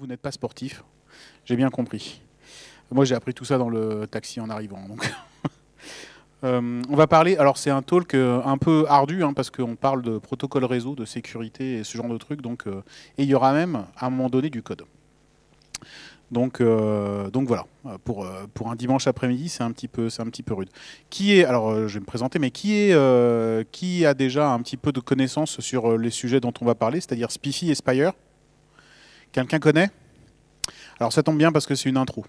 Vous n'êtes pas sportif, j'ai bien compris. Moi, j'ai appris tout ça dans le taxi en arrivant. Euh, on va parler, alors c'est un talk euh, un peu ardu hein, parce qu'on parle de protocole réseau, de sécurité et ce genre de trucs. Euh, et il y aura même à un moment donné du code. Donc, voilà, pour, un dimanche après-midi, c'est un, petit peu, un petit peu rude. Qui est, alors je vais me présenter, mais qui, est, qui a déjà un petit peu de connaissances sur les sujets dont on va parler, c'est-à-dire Spiffy et Spire? Quelqu'un connaît? Alors ça tombe bien parce que c'est une intro.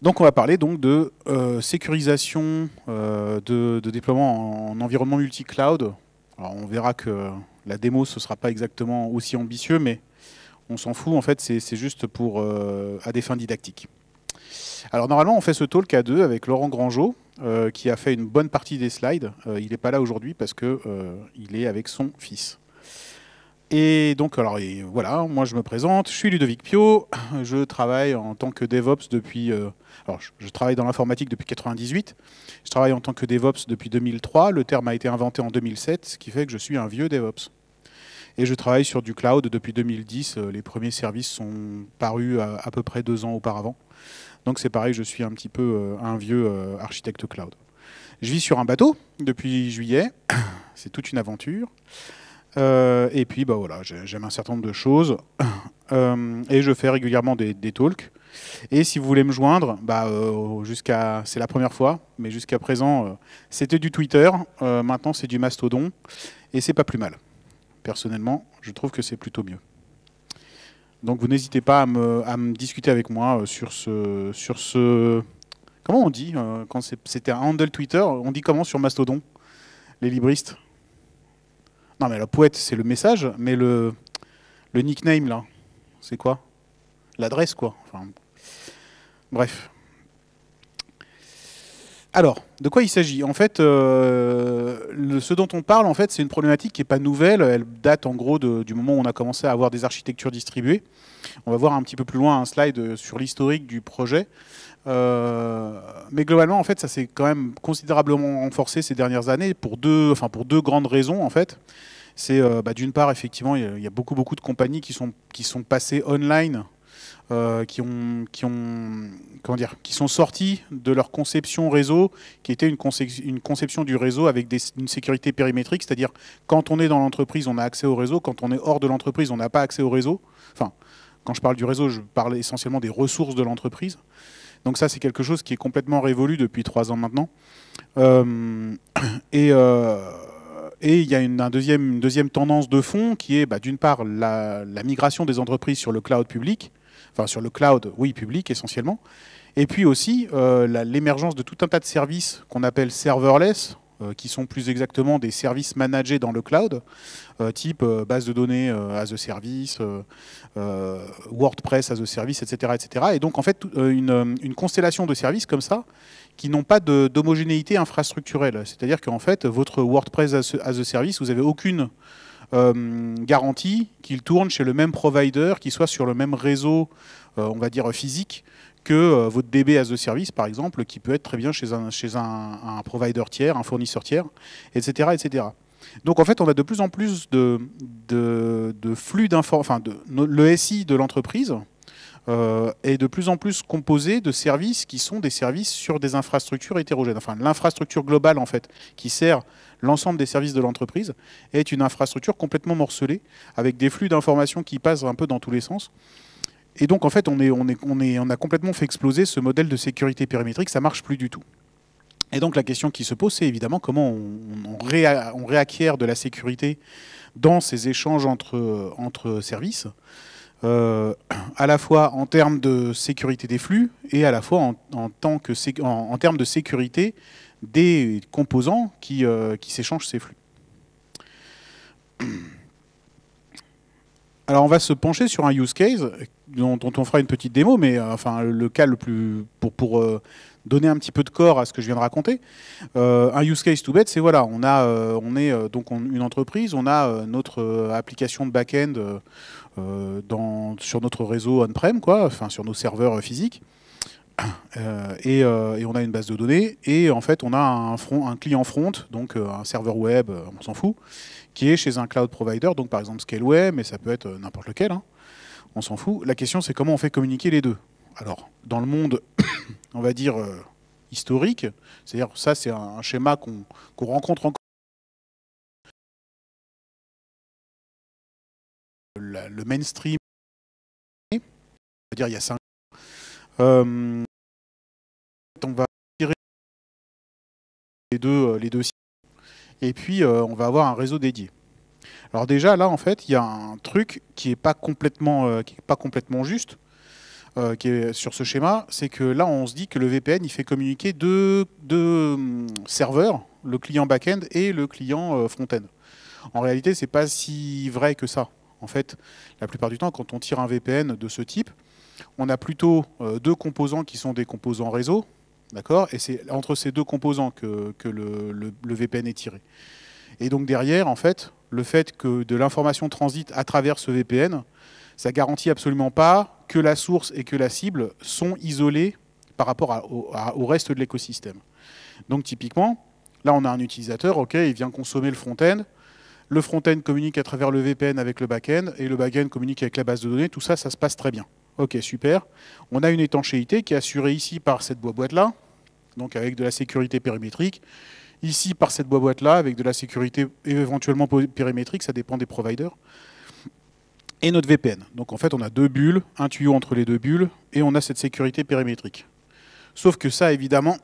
Donc on va parler donc de euh, sécurisation euh, de, déploiement en, environnement multi-cloud. Alors on verra que la démo ce sera pas exactement aussi ambitieux, mais on s'en fout en fait, c'est juste pour euh, à des fins didactiques. Alors normalement on fait ce talk à deux avec Laurent Grangeau, qui a fait une bonne partie des slides. il n'est pas là aujourd'hui parce que il est avec son fils. Et donc, alors voilà, moi je me présente, je suis Ludovic Pio, je travaille en tant que DevOps depuis. Euh, alors, je, travaille dans l'informatique depuis 98, je travaille en tant que DevOps depuis 2003, le terme a été inventé en 2007, ce qui fait que je suis un vieux DevOps. Et je travaille sur du cloud depuis 2010, euh, les premiers services sont parus à, peu près deux ans auparavant. Donc c'est pareil, je suis un petit peu euh, un vieux architecte cloud. Je vis sur un bateau depuis juillet, c'est toute une aventure. Euh, et puis, bah voilà, j'aime un certain nombre de choses. Euh, et je fais régulièrement des, talks. Et si vous voulez me joindre, bah, euh, jusqu'à, c'est la première fois, mais jusqu'à présent, c'était du Twitter. maintenant, c'est du Mastodon. Et c'est pas plus mal. Personnellement, je trouve que c'est plutôt mieux. Donc, vous n'hésitez pas à me, à me, discuter avec moi sur ce, sur ce. Comment on dit quand c'était un handle Twitter On dit comment sur Mastodon Les libristes? Non, mais la poète, c'est le message, mais le, le nickname, là, c'est quoi? L'adresse, quoi. Enfin, bref. Alors, de quoi il s'agit? En fait, euh, ce dont on parle, en fait, c'est une problématique qui n'est pas nouvelle. Elle date en gros du moment où on a commencé à avoir des architectures distribuées. On va voir un petit peu plus loin un slide sur l'historique du projet. Euh, mais globalement, en fait, ça s'est quand même considérablement renforcé ces dernières années pour deux, grandes raisons, en fait. C'est euh, bah, d'une part, effectivement, il y, a beaucoup, beaucoup de compagnies qui sont, qui sont passées online, euh, qui, ont, comment dire, qui sont sorties de leur conception réseau, qui était une, conception du réseau avec une sécurité périmétrique, c'est-à-dire quand on est dans l'entreprise, on a accès au réseau, quand on est hors de l'entreprise, on n'a pas accès au réseau. Enfin, quand je parle du réseau, je parle essentiellement des ressources de l'entreprise. Donc ça, c'est quelque chose qui est complètement révolu depuis trois ans maintenant. Euh, et, euh, et, il y a une, deuxième, deuxième, tendance de fond qui est bah, d'une part la, migration des entreprises sur le cloud public, enfin sur le cloud, oui, public essentiellement, et puis aussi euh, l'émergence de tout un tas de services qu'on appelle serverless, qui sont plus exactement des services managés dans le cloud, type base de données as a service, euh, WordPress as a service, etc., etc. Et donc en fait euh, une, constellation de services comme ça qui n'ont pas d'homogénéité infrastructurelle. C'est-à-dire qu'en fait votre WordPress as a service, vous n'avez aucune euh, garantie qu'il tourne chez le même provider, qu'il soit sur le même réseau, on va dire physique, que votre DB as a service, par exemple, qui peut être très bien chez un provider tiers, un fournisseur tiers, etc., etc. Donc en fait, on a de plus en plus de, flux d'informations, enfin, le SI de l'entreprise euh, est de plus en plus composé de services qui sont des services sur des infrastructures hétérogènes. Enfin, l'infrastructure globale, en fait, qui sert l'ensemble des services de l'entreprise, est une infrastructure complètement morcelée, avec des flux d'informations qui passent un peu dans tous les sens. Et donc, en fait, on, a complètement fait exploser ce modèle de sécurité périmétrique, ça marche plus du tout. Et donc la question qui se pose, c'est évidemment comment on, réacquiert de la sécurité dans ces échanges entre, services, euh, à la fois en termes de sécurité des flux et à la fois en, termes de sécurité des composants qui, euh, qui s'échangent ces flux. Alors on va se pencher sur un use case dont, on fera une petite démo, mais euh, enfin le cas le plus pour, pour donner un petit peu de corps à ce que je viens de raconter. Euh, un use case tout bête, c'est voilà, on euh, est euh, donc une entreprise, on a notre application de back-end sur notre réseau on-prem, quoi, sur nos serveurs physiques. Et, on a une base de données et en fait on a un, front, un client front, donc un serveur web, on s'en fout, qui est chez un cloud provider, donc par exemple Scaleway, mais ça peut être n'importe lequel. Hein. On s'en fout. La question, c'est comment on fait communiquer les deux. Alors, dans le monde, on va dire, euh, historique, c'est-à-dire ça, c'est un, schéma qu'on rencontre encore. le mainstream, on va dire il y a cinq. Euh, on va tirer les deux, euh, les deux sites, et puis on va avoir un réseau dédié. Alors déjà là en fait il y a un truc qui n'est pas complètement est pas complètement juste euh, qui est sur ce schéma, c'est que là, on se dit que le VPN, il fait communiquer deux, hum, serveurs, le client back-end et le client euh, front-end. En réalité, c'est pas si vrai que ça. En fait, la plupart du temps, quand on tire un VPN de ce type, on a plutôt euh, deux composants qui sont des composants réseau, d'accord Et c'est entre ces deux composants que, le, VPN est tiré. Et donc derrière, en fait, le fait que de l'information transite à travers ce VPN, ça garantit absolument pas que la source et que la cible sont isolés par rapport au, reste de l'écosystème. Donc typiquement, là on a un utilisateur, ok, il vient consommer le front-end, le front-end communique à travers le VPN avec le back-end, et le back-end communique avec la base de données, tout ça, ça se passe très bien. Ok, super. On a une étanchéité qui est assurée ici par cette boîte-là, donc avec de la sécurité périmétrique, ici par cette boîte-là, avec de la sécurité éventuellement périmétrique, ça dépend des providers et notre VPN. Donc en fait, on a deux bulles, un tuyau entre les deux bulles, et on a cette sécurité périmétrique. Sauf que ça, évidemment,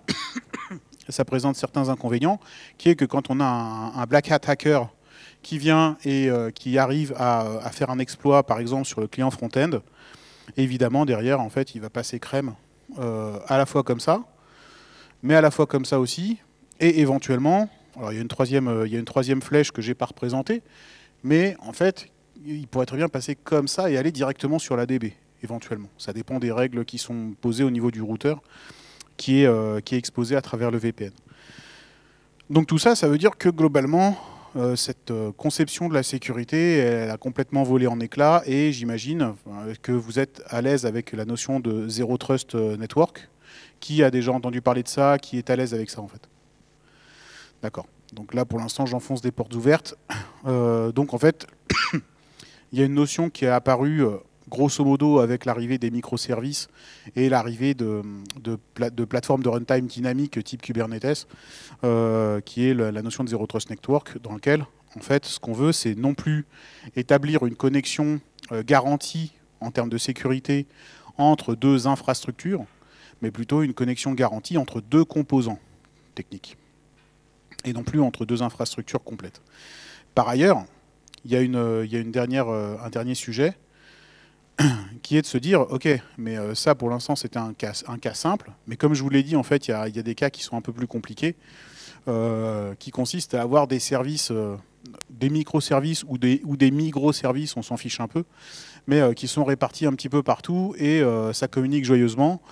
ça présente certains inconvénients, qui est que quand on a un, black hat hacker qui vient et euh, qui arrive à, faire un exploit, par exemple, sur le client front-end, évidemment, derrière, en fait, il va passer crème euh, à la fois comme ça, mais à la fois comme ça aussi, et éventuellement, alors il y a une troisième, euh, il y a une troisième flèche que j'ai pas représentée, mais en fait, il pourrait très bien passer comme ça et aller directement sur la DB, éventuellement. Ça dépend des règles qui sont posées au niveau du routeur qui est, euh, qui est exposé à travers le VPN. Donc tout ça, ça veut dire que globalement, euh, cette euh, conception de la sécurité, a complètement volé en éclats et j'imagine que vous êtes à l'aise avec la notion de Zero Trust Network. Qui a déjà entendu parler de ça? Qui est à l'aise avec ça en fait? D'accord. Donc là, pour l'instant, j'enfonce des portes ouvertes. donc en fait, il y a une notion qui est apparue euh, grosso modo avec l'arrivée des microservices et l'arrivée de, plateformes de runtime dynamiques type Kubernetes, euh, qui est la, notion de Zero Trust Network, dans lequel, en fait, ce qu'on veut, c'est non plus établir une connexion euh, garantie en termes de sécurité entre deux infrastructures, mais plutôt une connexion garantie entre deux composants techniques, et non plus entre deux infrastructures complètes. Par ailleurs, il y a, euh, une dernière, un dernier sujet qui est de se dire, ok, mais euh, ça pour l'instant c'était un cas, simple, mais comme je vous l'ai dit, en fait, il y, a, des cas qui sont un peu plus compliqués, qui consistent à avoir des services, des microservices ou des, ou des microservices, on s'en fiche un peu, mais qui sont répartis un petit peu partout et ça communique joyeusement.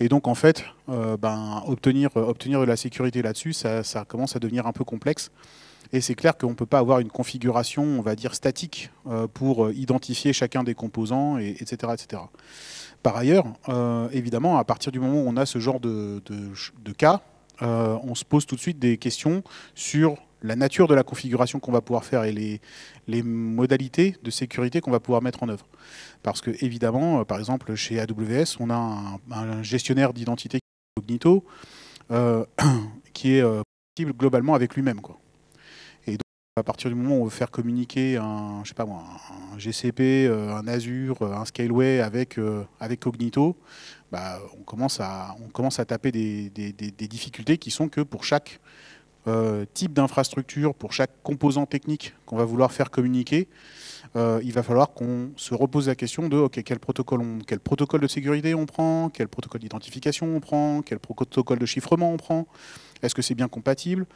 Et donc en fait, ben, obtenir, obtenir de la sécurité là-dessus, ça, commence à devenir un peu complexe. Et c'est clair qu'on ne peut pas avoir une configuration, on va dire, statique euh, pour euh, identifier chacun des composants, et, etc., etc. Par ailleurs, euh, évidemment, à partir du moment où on a ce genre de, cas, on se pose tout de suite des questions sur la nature de la configuration qu'on va pouvoir faire et les, modalités de sécurité qu'on va pouvoir mettre en œuvre. Parce que, évidemment, par exemple, chez AWS, on a un, gestionnaire d'identité Cognito qui est compatible globalement avec lui-même. Quoi à partir du moment où on veut faire communiquer un, je sais pas moi, un GCP, euh, un Azure, euh, un Scaleway avec, euh, avec Cognito, bah, on, commence à, on commence à taper des, difficultés qui sont que pour chaque type d'infrastructure, pour chaque composant technique qu'on va vouloir faire communiquer, il va falloir qu'on se repose la question de quel, protocole quel protocole de sécurité on prend, quel protocole d'identification on prend, quel protocole de chiffrement on prend, est-ce que c'est bien compatible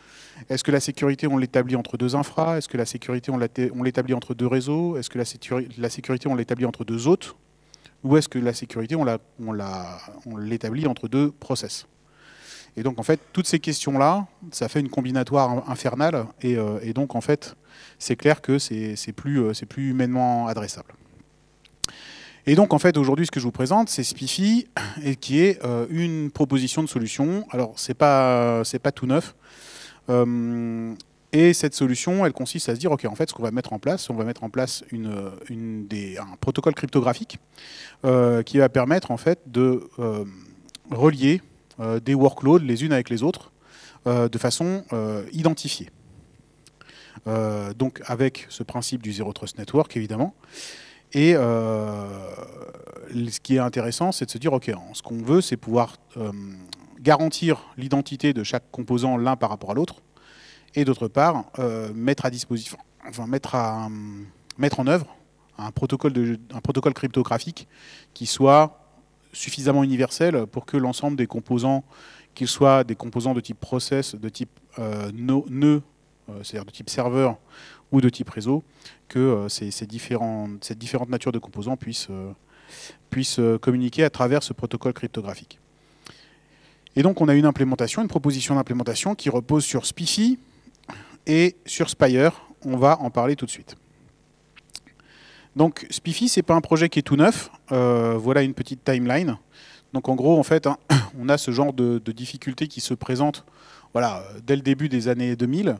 Est-ce que la sécurité, on l'établit entre deux infras Est-ce que la sécurité, on l'établit entre deux réseaux Est-ce que la, sécurité, on l'établit entre deux autres Ou est-ce que la sécurité, on l'établit entre deux process Et donc, en fait, toutes ces questions-là, ça fait une combinatoire infernale. Et, euh, et donc, en fait, c'est clair que c'est plus, euh, plus humainement adressable. Et donc, en fait, aujourd'hui, ce que je vous présente, c'est Spiffy, et qui est euh, une proposition de solution. Alors, ce n'est pas, pas tout neuf. Et cette solution, elle consiste à se dire, OK, en fait, ce qu'on va mettre en place, on va mettre en place un protocole cryptographique qui va permettre, en fait, de relier des workloads les unes avec les autres de façon identifiée. donc avec ce principe du Zero Trust Network, évidemment. Et ce qui est intéressant, c'est de se dire, OK, ce qu'on veut, c'est pouvoir garantir l'identité de chaque composant l'un par rapport à l'autre, et d'autre part, euh, mettre à disposition, enfin mettre, à, mettre en œuvre un protocole cryptographique qui soit suffisamment universel pour que l'ensemble des composants, qu'ils soient des composants de type process, de type euh, nœud, euh, c'est-à-dire de type serveur ou de type réseau, que ces, ces, différentes, natures de composants puissent, puissent communiquer à travers ce protocole cryptographique. Et donc on a une implémentation, une proposition d'implémentation qui repose sur SPIFI et sur Spire. On va en parler tout de suite. Donc SPIFI, ce n'est pas un projet qui est tout neuf. Euh, voilà une petite timeline. Donc en gros, en fait, hein, on a ce genre de, difficultés qui se présentent voilà, dès le début des années 2000.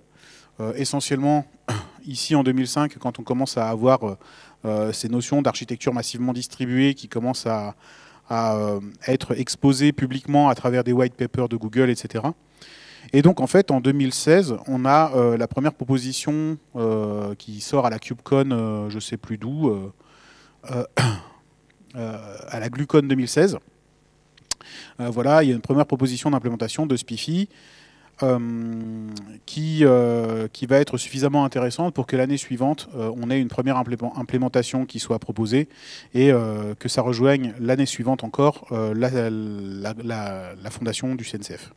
Euh, essentiellement, ici en 2005, quand on commence à avoir euh, ces notions d'architecture massivement distribuée qui commencent à, euh, être exposé publiquement à travers des white papers de Google, etc. Et donc en fait en 2016, on a euh, la première proposition euh, qui sort à la KubeCon, je ne sais plus d'où, à la GluCon 2016. voilà, il y a une première proposition d'implémentation de SPIFI euh, qui, euh, qui va être suffisamment intéressante pour que l'année suivante, euh, on ait une première implémentation qui soit proposée et que ça rejoigne l'année suivante encore la, la, fondation du CNCF.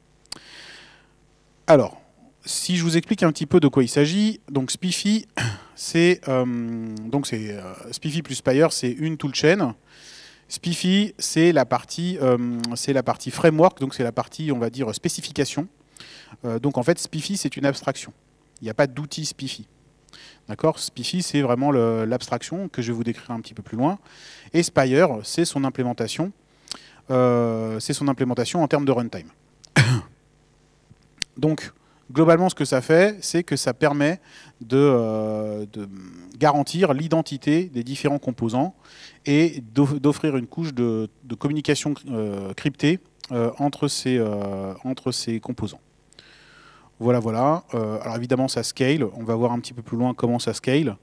Alors, si je vous explique un petit peu de quoi il s'agit, donc SPIFI, c'est donc c'est SPIFI plus Spire, c'est une toolchain. SPIFI, c'est la partie, c'est la partie framework, donc c'est la partie, on va dire, spécification. Euh, donc en fait, SPIFI, c'est une abstraction. Il n'y a pas d'outil SPIFI. D'accord? SPIFI, c'est vraiment l'abstraction que je vais vous décrire un petit peu plus loin. Et Spire, c'est son implémentation. Euh, c'est son implémentation en termes de runtime. Donc, globalement, ce que ça fait, c'est que ça permet de, euh, garantir l'identité des différents composants et d'offrir une couche de, communication cryptée entre, ces, entre ces composants. Voilà, voilà. Euh, alors évidemment, ça scale. On va voir un petit peu plus loin comment ça scale.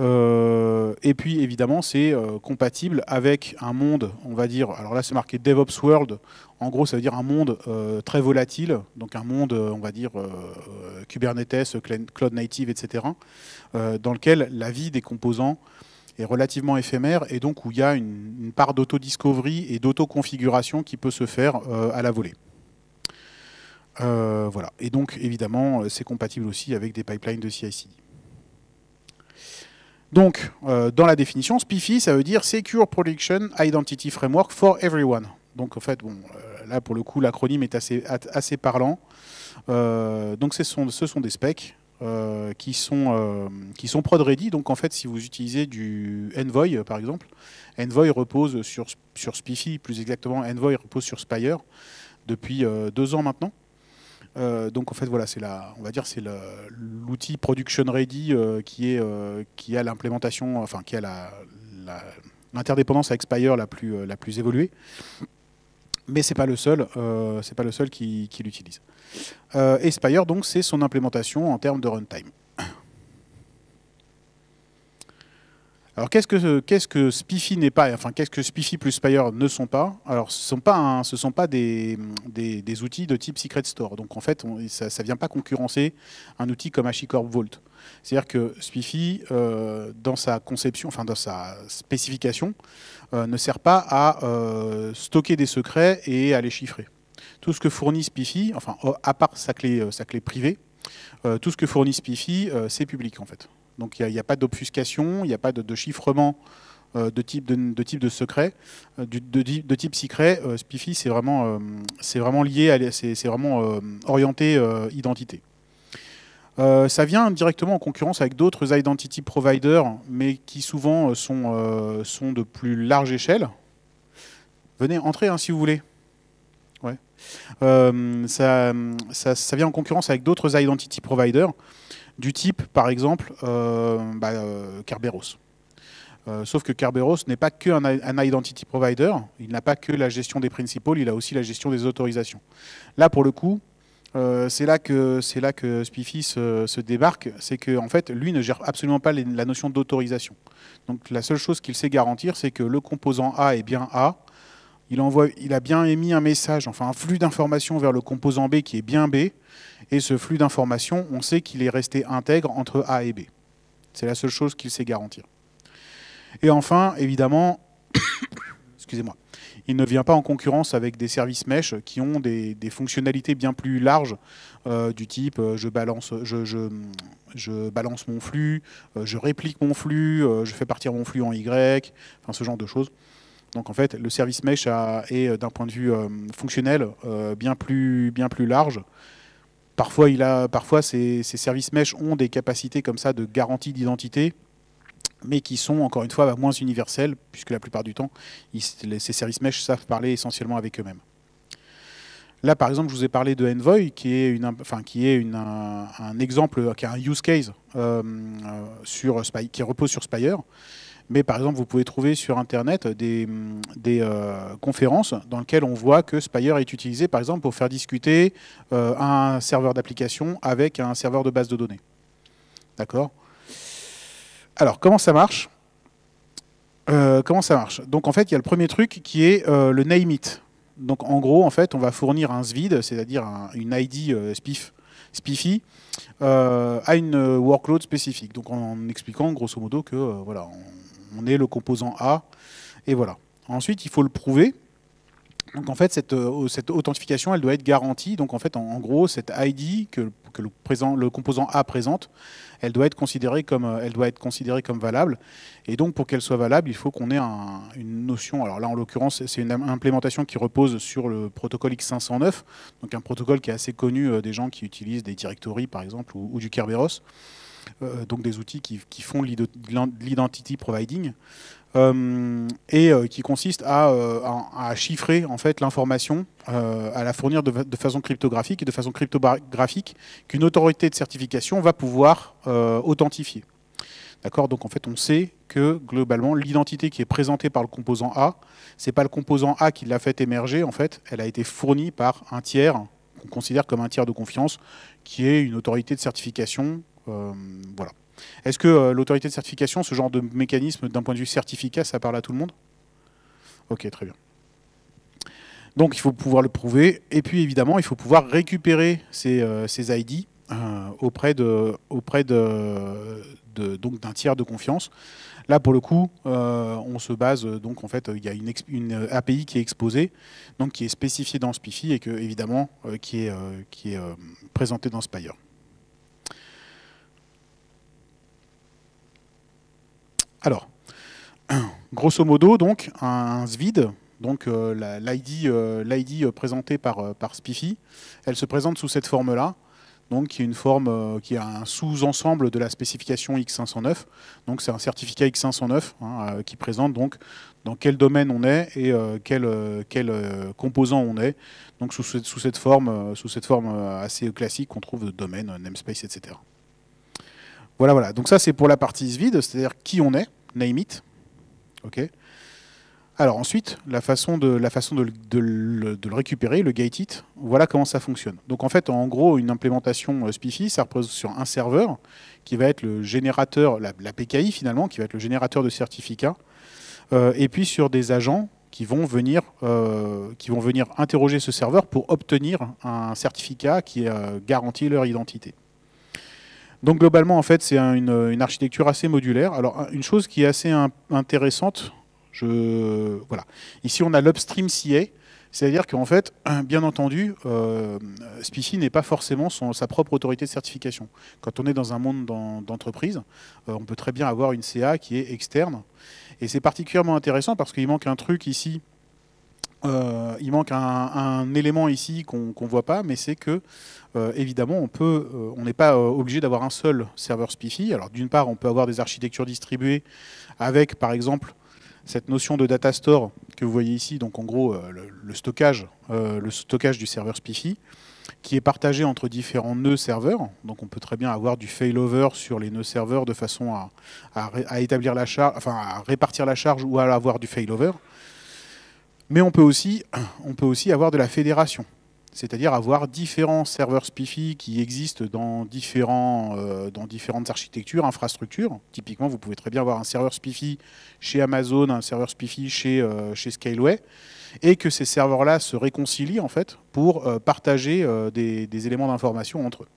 Euh, et puis évidemment, c'est euh, compatible avec un monde, on va dire, alors là c'est marqué DevOps World. En gros, ça veut dire un monde très volatile, donc un monde, on va dire, Kubernetes, Cloud Native, etc., dans lequel la vie des composants est relativement éphémère et donc où il y a une, une part d'auto-discovery et d'auto-configuration qui peut se faire à la volée. Euh, voilà. Et donc, évidemment, euh, c'est compatible aussi avec des pipelines de CI/CD. Donc, euh, dans la définition, SPIFI, ça veut dire Secure Production Identity Framework for Everyone. Donc, en fait, bon, là, pour le coup, l'acronyme est assez, assez parlant. donc, ce sont, des specs qui sont, prod ready. Donc, en fait, si vous utilisez du Envoy, par exemple, Envoy repose sur, sur SPIFI, plus exactement, Envoy repose sur Spire depuis deux ans maintenant. Euh, donc en fait voilà, c'est la, on va dire c'est l'outil production ready euh, qui est euh, qui a l'implémentation, enfin qui a la, l'interdépendance avec Spire la plus la plus évoluée. Mais c'est pas le seul, c'est pas le seul qui, qui l'utilise. et Spire donc c'est son implémentation en termes de runtime. Alors qu'est-ce que qu'est-ce que Spiffy n'est pas Enfin qu'est-ce que Spiffy plus Spire ne sont pas Alors ce sont pas ce sont pas des, des, outils de type Secret Store. Donc en fait ça ne vient pas concurrencer un outil comme HashiCorp Vault. C'est-à-dire que Spiffy euh, dans sa conception, enfin dans sa spécification, euh, ne sert pas à euh, stocker des secrets et à les chiffrer. Tout ce que fournit Spiffy, enfin à part sa clé sa clé privée, tout ce que fournit Spiffy, c'est public en fait. Donc il n'y a, pas d'obfuscation, il n'y a pas de, chiffrement euh, de, type de, type de secret, euh, de, type secret. Euh, Spiffy, c'est vraiment, vraiment lié, c'est vraiment orienté identité. ça vient directement en concurrence avec d'autres identity providers, mais qui souvent sont, sont de plus large échelle. Venez, entrez hein, si vous voulez. Ouais. Ça, ça, ça vient en concurrence avec d'autres identity providers du type, par exemple, euh, bah, euh, Kerberos. Euh, sauf que Kerberos n'est pas que un, un identity provider, il n'a pas que la gestion des principals, il a aussi la gestion des autorisations. Là, pour le coup, c'est là que c'est là que Spiffy se, débarque, c'est que en fait, lui ne gère absolument pas la notion d'autorisation. Donc la seule chose qu'il sait garantir, c'est que le composant A est bien A. Il envoie, il a bien émis un message, enfin un flux d'informations vers le composant B qui est bien B, et ce flux d'informations, on sait qu'il est resté intègre entre A et B. C'est la seule chose qu'il sait garantir. Et enfin, évidemment, excusez-moi, il ne vient pas en concurrence avec des services mesh qui ont des, fonctionnalités bien plus larges euh, du type euh, je, balance, mon flux, euh, je réplique mon flux, je fais partir mon flux en Y, enfin ce genre de choses. Donc en fait, le service mesh est d'un point de vue fonctionnel bien, plus, bien plus large. Parfois, ces, ces services mesh ont des capacités comme ça de garantie d'identité, mais qui sont encore une fois bah, moins universelles, puisque la plupart du temps, ces services mesh savent parler essentiellement avec eux-mêmes. Là, par exemple, je vous ai parlé de Envoy, qui est, est un, exemple, qui a un use case euh, euh, sur qui repose sur Spire. Mais par exemple, vous pouvez trouver sur Internet des, euh, conférences dans lesquelles on voit que Spire est utilisé, par exemple, pour faire discuter euh, un serveur d'application avec un serveur de base de données. D'accord? Alors, comment ça marche? Euh, Comment ça marche? Donc, en fait, il y a le premier truc qui est le name it. Donc, en gros, en fait, on va fournir un SVID, c'est-à-dire un- une ID SPIF, SPIFI, euh, à une workload spécifique. Donc, en, expliquant grosso modo que voilà, on est le composant A, et voilà. Ensuite, il faut le prouver. Donc, en fait, cette, euh, authentification, elle doit être garantie. Donc, en fait, en, gros, cette ID que, le, composant A présente, elle doit être considérée comme, euh, elle doit être considérée comme valable. Et donc, pour qu'elle soit valable, il faut qu'on ait un- une notion. Alors là, en l'occurrence, c'est une im- implémentation qui repose sur le protocole X509, donc un protocole qui est assez connu euh, des gens qui utilisent des directories, par exemple, ou du Kerberos. Euh, donc des outils qui, qui font l'identity providing euh, et euh, qui consiste à, chiffrer en fait l'information, à la fournir de, façon cryptographique et de façon cryptographique qu'une autorité de certification va pouvoir authentifier. D'accord? Donc en fait, on sait que globalement, l'identité qui est présentée par le composant A, c'est pas le composant A qui l'a fait émerger. En fait, elle a été fournie par un tiers qu'on considère comme un tiers de confiance, qui est une autorité de certification. Euh, voilà. Est-ce que euh, l'autorité de certification, ce genre de mécanisme d'un point de vue certificat, ça parle à tout le monde? Ok, très bien. Donc il faut pouvoir le prouver. Et puis évidemment, il faut pouvoir récupérer ces, euh, ID auprès de, d'un tiers de confiance. Là, pour le coup, on se base donc en fait, il y a une, API qui est exposée, donc qui est spécifiée dans Spiffy et que évidemment qui est, qui est présentée dans Spire. Alors, grosso modo, donc un SVID, donc euh, l'ID euh, euh, présentée par, euh, par Spiffy, elle se présente sous cette forme-là, donc qui est une forme qui est un sous-ensemble de la spécification X509. Donc c'est un certificat X509 hein, qui présente donc dans quel domaine on est et quel, composant on est. Donc sous, cette- sous cette forme, sous cette forme assez classique qu'on trouve de domaine, namespace, etc. Voilà, voilà. Donc ça c'est pour la partie SVID, c'est-à-dire qui on est, name it. Ok. Alors ensuite, la façon de, la façon de, le- récupérer, le gate it, voilà comment ça fonctionne. Donc en fait, en gros, une implémentation euh, Spiffy, ça repose sur un serveur qui va être le générateur, la, PKI finalement, qui va être le générateur de certificats, euh, et puis sur des agents qui vont venir, euh, qui vont venir interroger ce serveur pour obtenir un certificat qui garantit leur identité. Donc globalement, en fait, c'est un- une, architecture assez modulaire. Alors un- une chose qui est assez in- intéressante, je voilà. Ici, on a l'upstream CA, c'est-à-dire qu'en fait, bien entendu, euh, Spiffy n'est pas forcément son- sa propre autorité de certification. Quand on est dans un monde d'en- d'entreprise, euh, on peut très bien avoir une CA qui est externe. Et c'est particulièrement intéressant parce qu'il manque un truc ici. Euh, il manque un, élément ici qu'on ne voit pas, mais c'est que euh, évidemment, euh, on n'est pas obligé d'avoir un seul serveur Spiffy. Alors d'une part, on peut avoir des architectures distribuées avec, par exemple, cette notion de data store que vous voyez ici, donc en gros le, stockage, le stockage du serveur SPIFY, qui est partagé entre différents nœuds serveurs. Donc on peut très bien avoir du failover sur les nœuds serveurs de façon à, établir la enfin à répartir la charge ou à avoir du failover. Mais on peut aussi, on peut aussi avoir de la fédération c'est-à-dire avoir différents serveurs SPIFI qui existent dans, différents, euh, dans différentes architectures, infrastructures. Typiquement, vous pouvez très bien avoir un serveur SPIFI chez Amazon, un serveur SPIFI chez, euh, chez Scaleway, et que ces serveurs-là se réconcilient en fait pour euh, partager des, éléments d'information entre eux.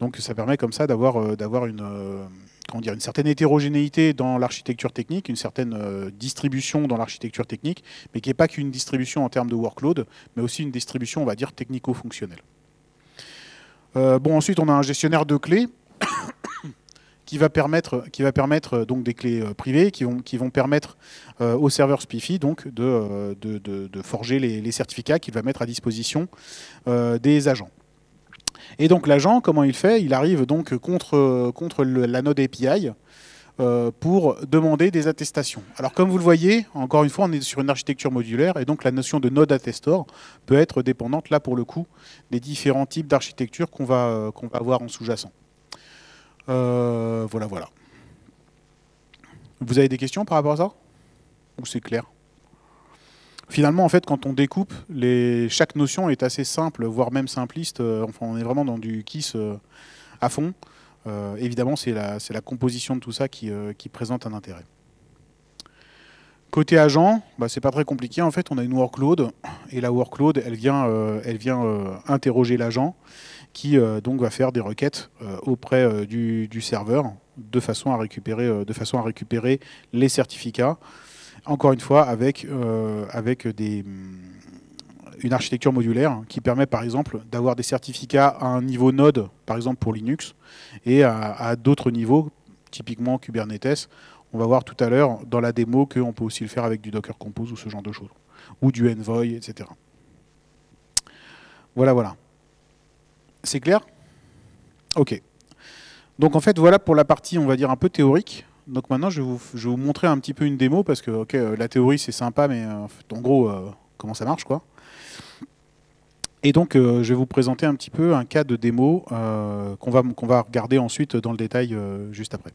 Donc ça permet comme ça d'avoir une dire, une certaine hétérogénéité dans l'architecture technique, une certaine euh, distribution dans l'architecture technique, mais qui n'est pas qu'une distribution en termes de workload, mais aussi une distribution, on va dire, technico-fonctionnelle. Euh, bon, ensuite, on a un gestionnaire de clés qui va permettre, euh, donc des clés privées qui vont, permettre au serveur SPIFI donc de, forger les certificats qu'il va mettre à disposition des agents. Et donc l'agent, comment il fait? Il arrive donc contre, contre la node API euh, pour demander des attestations. Alors comme vous le voyez, encore une fois, on est sur une architecture modulaire et donc la notion de node attestor peut être dépendante, là pour le coup, des différents types d'architecture qu'on va, va avoir en sous-jacent. Euh, voilà, voilà. Vous avez des questions par rapport à ça? Ou c'est clair? Finalement, en fait, quand on découpe, chaque notion est assez simple, voire même simpliste. Euh, enfin, on est vraiment dans du KISS euh, à fond. Euh, évidemment, c'est la, composition de tout ça qui, qui, présente un intérêt. Côté agent, bah, c'est pas très compliqué. En fait, on a une workload et la workload, elle vient, elle vient interroger l'agent qui donc va faire des requêtes auprès du, du, serveur de façon à récupérer, de façon à récupérer les certificats encore une fois, avec, euh, avec des, une architecture modulaire qui permet par exemple d'avoir des certificats à un niveau node, par exemple pour Linux, et à, d'autres niveaux, typiquement Kubernetes. On va voir tout à l'heure dans la démo qu'on peut aussi le faire avec du Docker Compose ou ce genre de choses, ou du Envoy, etc. Voilà, voilà. C'est clair? Ok. Donc en fait, voilà pour la partie, on va dire, un peu théorique. Donc maintenant, je vais, vous, montrer un petit peu une démo parce que euh, la théorie c'est sympa, mais euh, en gros, euh, comment ça marche quoi. Et donc, je vais vous présenter un petit peu un cas de démo qu'on va, qu'on va regarder ensuite dans le détail juste après.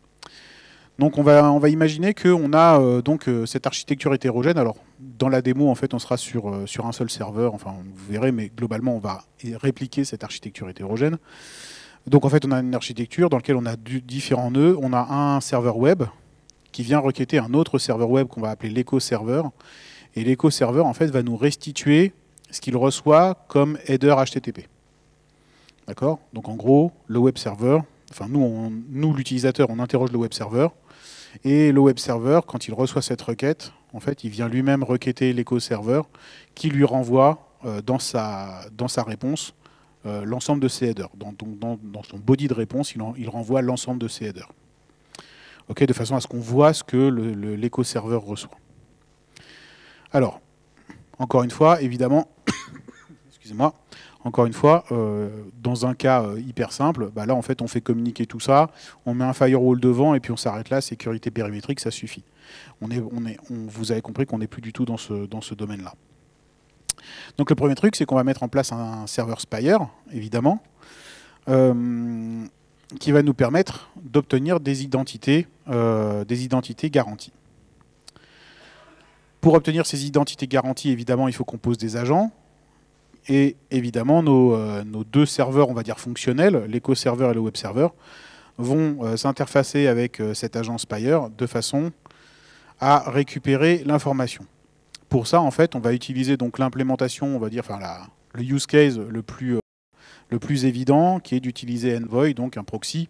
Donc, on va, on va imaginer qu'on a donc cette architecture hétérogène. Alors, dans la démo, en fait, on sera sur, sur un seul serveur. Enfin, vous verrez, mais globalement, on va répliquer cette architecture hétérogène. Donc en fait, on a une architecture dans laquelle on a différents nœuds. On a un serveur web qui vient requêter un autre serveur web qu'on va appeler l'éco-serveur. Et l'éco-serveur, en fait, va nous restituer ce qu'il reçoit comme header HTTP. D'accord? Donc en gros, le web server, enfin nous, l'utilisateur, on interroge le web server. Et le web server, quand il reçoit cette requête, en fait, il vient lui-même requêter l'éco-serveur qui lui renvoie euh, dans sa réponse euh, l'ensemble de ces headers. Dans, son body de réponse, il, renvoie l'ensemble de ces headers. de façon à ce qu'on voit ce que l'éco-serveur reçoit. Alors, encore une fois, évidemment, excusez-moi, encore une fois, euh, dans un cas euh, hyper simple, bah là en fait on fait communiquer tout ça, on met un firewall devant et puis on s'arrête là, sécurité périmétrique, ça suffit. On vous avez compris qu'on n'est plus du tout dans ce, dans ce domaine-là. Donc le premier truc, c'est qu'on va mettre en place un serveur Spire, évidemment, euh, qui va nous permettre d'obtenir des identités, euh, des identités garanties. Pour obtenir ces identités garanties, évidemment, il faut qu'on pose des agents. Et évidemment, nos, euh, deux serveurs, on va dire fonctionnels, l'éco-serveur et le web-serveur, vont s'interfacer avec cet agent Spire de façon à récupérer l'information. Pour ça, en fait, on va utiliser donc l'implémentation, on va dire, enfin le use case le plus, euh, le plus évident, qui est d'utiliser Envoy, donc un proxy,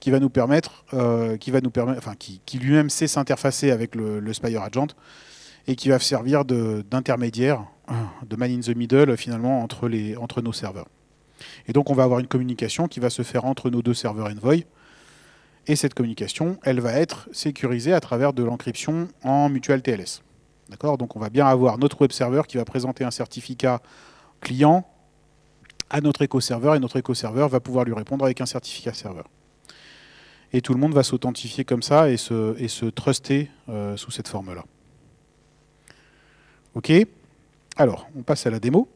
qui va nous permettre, euh, qui va nous permettre, enfin, qui, lui-même sait s'interfacer avec le, Spire Agent et qui va servir d'intermédiaire, de, man in the middle finalement entre, les, entre nos serveurs. Et donc on va avoir une communication qui va se faire entre nos deux serveurs Envoy. Et cette communication, elle va être sécurisée à travers de l'encryption en mutual TLS. Donc on va bien avoir notre web serveur qui va présenter un certificat client à notre éco-serveur et notre éco-serveur va pouvoir lui répondre avec un certificat serveur. Et tout le monde va s'authentifier comme ça et se, truster euh, sous cette forme-là. Ok Alors, on passe à la démo.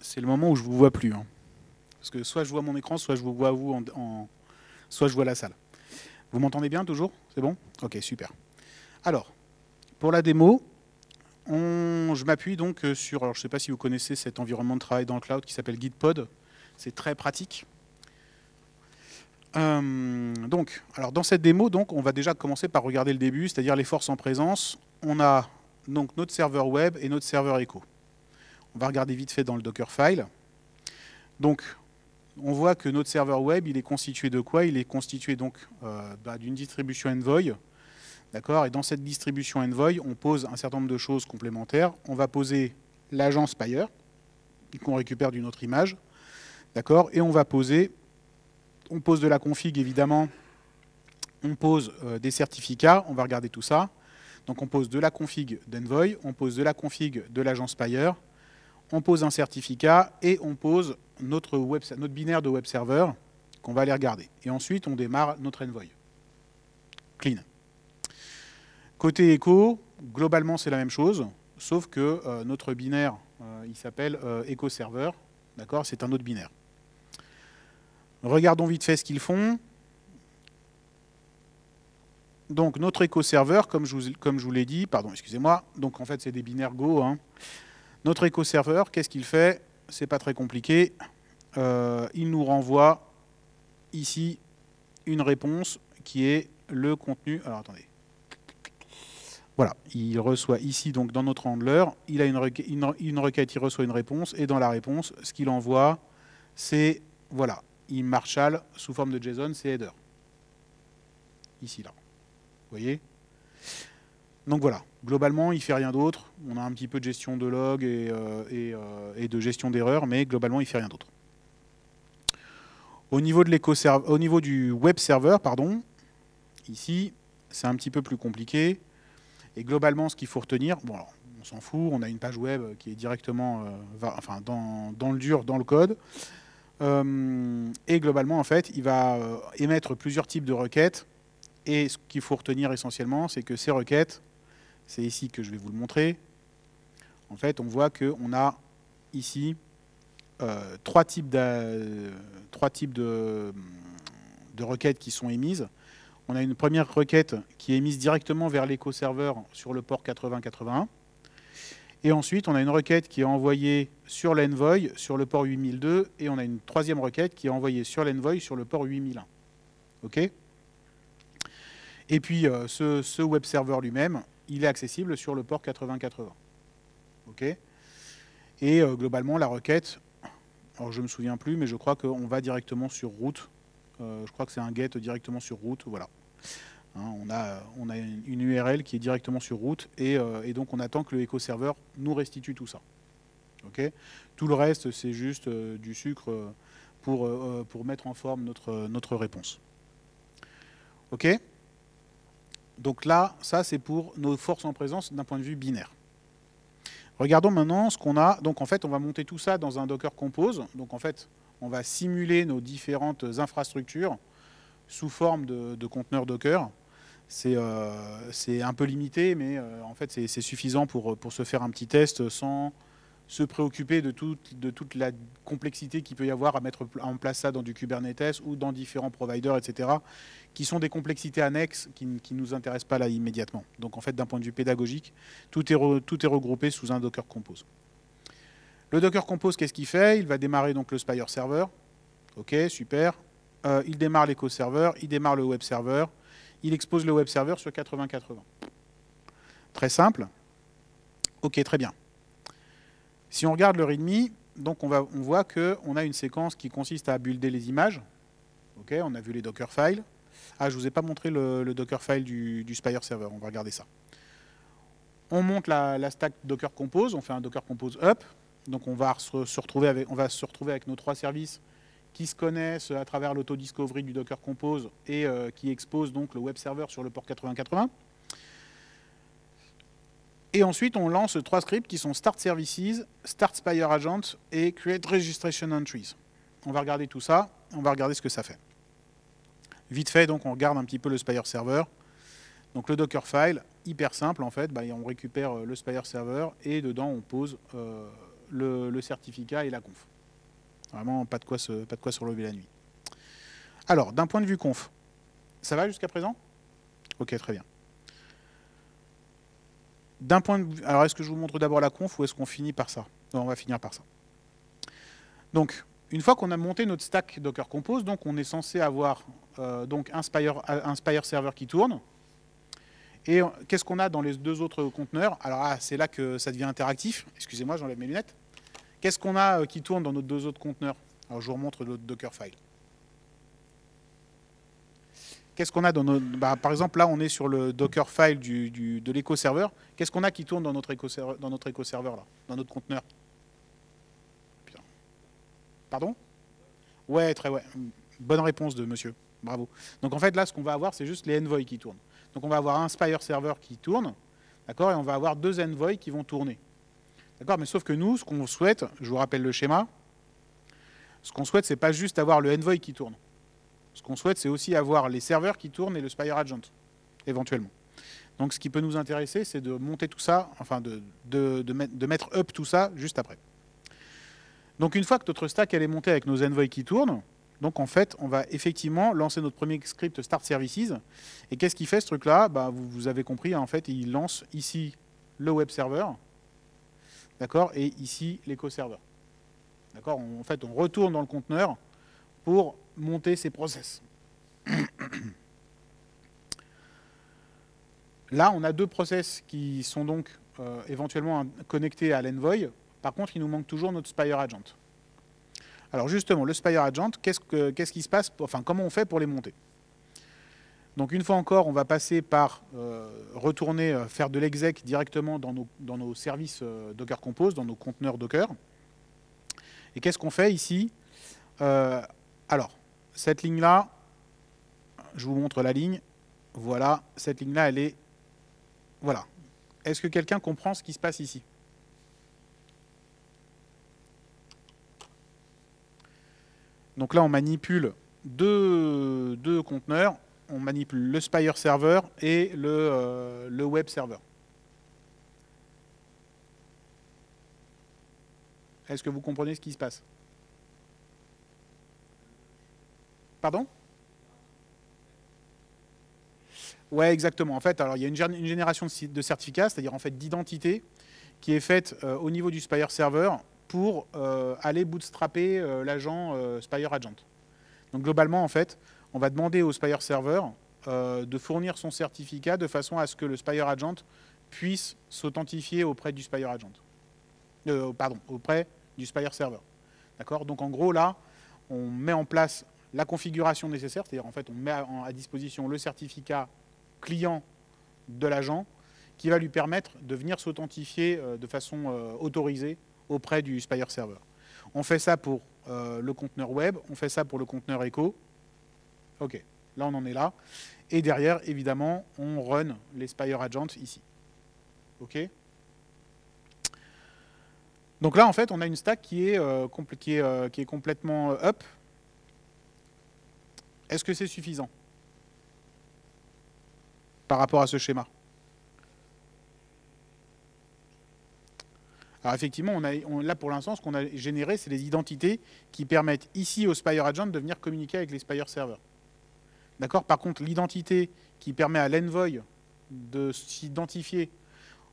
C'est le moment où je vous vois plus. Hein. Parce que soit je vois mon écran, soit je vous vois vous soit je vois la salle. Vous m'entendez bien toujours? C'est bon? Ok, super. Alors, pour la démo, je m'appuie donc sur, alors je ne sais pas si vous connaissez cet environnement de travail dans le cloud qui s'appelle Gitpod. C'est très pratique. Euh, donc, alors dans cette démo, donc, on va déjà commencer par regarder le début, c'est-à-dire les forces en présence. On a donc notre serveur web et notre serveur echo. On va regarder vite fait dans le Dockerfile. Donc, on voit que notre serveur web, il est constitué de quoi? Il est constitué donc euh, bah, d'une distribution Envoy. D'accord? Et dans cette distribution Envoy, on pose un certain nombre de choses complémentaires. On va poser l'agence Spire, qu'on récupère d'une autre image. D'accord? Et on va poser, on pose de la config évidemment, on pose euh, des certificats, on va regarder tout ça. Donc on pose de la config d'Envoy, on pose de la config de l'agence Spire, on pose un certificat et on pose notre, binaire de web server qu'on va aller regarder. Et ensuite, on démarre notre envoy. Clean. Côté echo, globalement, c'est la même chose, sauf que euh, notre binaire, euh, il s'appelle euh, echo server. D'accord? C'est un autre binaire. Regardons vite fait ce qu'ils font. Donc, notre echo server, comme je vous, comme je vous l'ai dit, pardon, excusez-moi, donc en fait, c'est des binaires Go. Hein. Notre echo server, qu'est-ce qu'il fait? C'est pas très compliqué. Euh, il nous renvoie ici une réponse qui est le contenu. Alors attendez. Voilà, il reçoit ici, donc dans notre handler, il a une, requête, il reçoit une réponse, et dans la réponse, ce qu'il envoie, c'est, voilà, il marshall sous forme de JSON, c'est header. Ici, là. Vous voyez? Donc voilà, globalement, il ne fait rien d'autre. On a un petit peu de gestion de log euh, euh, et, de gestion d'erreurs, mais globalement, il ne fait rien d'autre. Au niveau, du web server, pardon, ici, c'est un petit peu plus compliqué. Et globalement, ce qu'il faut retenir, bon, on s'en fout, on a une page web qui est directement euh, enfin, dans, le dur, dans le code. et globalement, en fait, il va émettre plusieurs types de requêtes. Et ce qu'il faut retenir essentiellement, c'est que ces requêtes, c'est ici que je vais vous le montrer. En fait, on voit qu'on a ici euh, trois types, de, requêtes qui sont émises. On a une première requête qui est émise directement vers l'éco-serveur sur le port 8081. Et ensuite, on a une requête qui est envoyée sur l'envoy sur le port 8002. Et on a une troisième requête qui est envoyée sur l'envoy sur le port 8001. OK? Et puis, euh, ce, ce web server lui-même, il est accessible sur le port 8080. OK? Et euh, globalement, la requête, alors je ne me souviens plus, mais je crois qu'on va directement sur route. Euh, je crois que c'est un get directement sur route. Voilà. Hein, on, a, une URL qui est directement sur route euh, et, donc on attend que le echo server nous restitue tout ça. OK? Tout le reste, c'est juste du sucre pour, pour mettre en forme notre, notre réponse. OK? Donc là, ça c'est pour nos forces en présence d'un point de vue binaire. Regardons maintenant ce qu'on a. Donc en fait, on va monter tout ça dans un Docker Compose. Donc en fait, on va simuler nos différentes infrastructures sous forme de, conteneurs Docker. Euh, c'est un peu limité, mais euh, en fait, c'est suffisant pour, pour se faire un petit test sans, se préoccuper de toute, la complexité qu'il peut y avoir à mettre en place ça dans du Kubernetes ou dans différents providers, etc., qui sont des complexités annexes qui ne nous intéressent pas là immédiatement. Donc en fait, d'un point de vue pédagogique, tout est, regroupé sous un Docker Compose. Le Docker Compose, qu'est-ce qu'il fait? Il va démarrer donc le Spire Server. Ok, super. Euh, il démarre l'Echo Server, il démarre le Web Server, il expose le Web Server sur 8080. Très simple. Ok, très bien. Si on regarde le README, on, on voit qu'on a une séquence qui consiste à builder les images. On a vu les Dockerfiles. Ah, je ne vous ai pas montré le, Dockerfile du, du, Spire Server, on va regarder ça. On monte la, stack Docker Compose, on fait un Docker Compose up. Donc on va se, retrouver avec, on va se retrouver avec nos trois services qui se connaissent à travers l'autodiscovery du Docker Compose et euh, qui exposent donc le web server sur le port 8080. Et ensuite, on lance trois scripts qui sont Start Services, Start Spire Agent et Create Registration Entries. on va regarder tout ça, on va regarder ce que ça fait. Vite fait, donc on regarde un petit peu le Spire Server. Donc le Dockerfile, hyper simple en fait, bah, on récupère euh, le Spire Server et dedans on pose euh, le, certificat et la conf. Vraiment pas de quoi se, pas de quoi se relever la nuit. Alors, d'un point de vue conf, ça va jusqu'à présent? Ok, très bien. D'un point de vue... Alors, est-ce que je vous montre d'abord la conf ou est-ce qu'on finit par ça? On va finir par ça. Donc, une fois qu'on a monté notre stack Docker Compose, on est censé avoir euh, donc un Spire, un Spire server qui tourne. Et qu'est-ce qu'on a dans les deux autres conteneurs? Alors ah, c'est là que ça devient interactif. Excusez-moi, j'enlève mes lunettes. Qu'est-ce qu'on a euh, qui tourne dans nos deux autres conteneurs? Alors je vous remontre le Dockerfile. Qu'est-ce qu'on a dans nos... Bah, par exemple, là, on est sur le Dockerfile du, de l'éco-serveur. Qu'est-ce qu'on a qui tourne dans notre éco-serveur, dans notre là, dans notre conteneur? Pardon? Ouais, très ouais. Bonne réponse de monsieur. Bravo. Donc en fait, là, ce qu'on va avoir, c'est juste les envoys qui tournent. Donc on va avoir un Spire server qui tourne, d'accord, et on va avoir deux envoys qui vont tourner. D'accord Mais sauf que nous, ce qu'on souhaite, je vous rappelle le schéma, ce qu'on souhaite, c'est pas juste avoir le envoy qui tourne. Ce qu'on souhaite, c'est aussi avoir les serveurs qui tournent et le Spire Agent, éventuellement. Donc ce qui peut nous intéresser, c'est de monter tout ça, enfin de, mettre up tout ça juste après. Donc une fois que notre stack est montée avec nos envoys qui tournent, donc en fait, on va effectivement lancer notre premier script Start Services. Et qu'est-ce qu'il fait ce truc-là? Bah, vous, avez compris, en fait, il lance ici le web server, d'accord, et ici l'éco-serveur. D'accord? En fait, on retourne dans le conteneur pour monter ces process. Là, on a deux process qui sont donc euh, éventuellement connectés à l'envoy par contre, il nous manque toujours notre Spire Agent. Alors justement, le Spire Agent, qu'est-ce qui se passe Enfin, comment on fait pour les monter? Donc une fois encore, on va passer par euh, retourner euh, faire de l'exec directement dans nos, services euh, Docker Compose, dans nos conteneurs Docker. Et qu'est-ce qu'on fait ici? Alors, cette ligne-là, je vous montre la ligne. Voilà, cette ligne-là, elle est... Voilà. Est-ce que quelqu'un comprend ce qui se passe ici? Donc là, on manipule deux, conteneurs. On manipule le Spire Server et le, euh, le Web Server. Est-ce que vous comprenez ce qui se passe? Pardon Ouais, exactement. En fait, alors il y a une, génération de certificats, c'est-à-dire en fait d'identité, qui est faite euh, au niveau du Spire Server pour euh, aller bootstrapper euh, l'agent Spire Agent. Donc globalement, en fait, on va demander au Spire Server de fournir son certificat de façon à ce que le Spire Agent puisse s'authentifier auprès du Spire Agent. pardon, auprès du Spire Server. D'accord? Donc en gros, là, on met en place la configuration nécessaire, c'est-à-dire en fait, on met à, disposition le certificat client de l'agent qui va lui permettre de venir s'authentifier de façon autorisée auprès du Spire Server. On fait ça pour euh, le conteneur web, on fait ça pour le conteneur Echo. Ok, là on en est là. Et derrière, évidemment, on run les Spire Agents ici. Ok? Donc là, en fait, on a une stack euh, euh, qui est complètement up. Est-ce que c'est suffisant par rapport à ce schéma? Alors effectivement, là pour l'instant, ce qu'on a généré, c'est les identités qui permettent ici au Spire Agent de venir communiquer avec les Spire serveurs. D'accord? Par contre, l'identité qui permet à l'envoy de s'identifier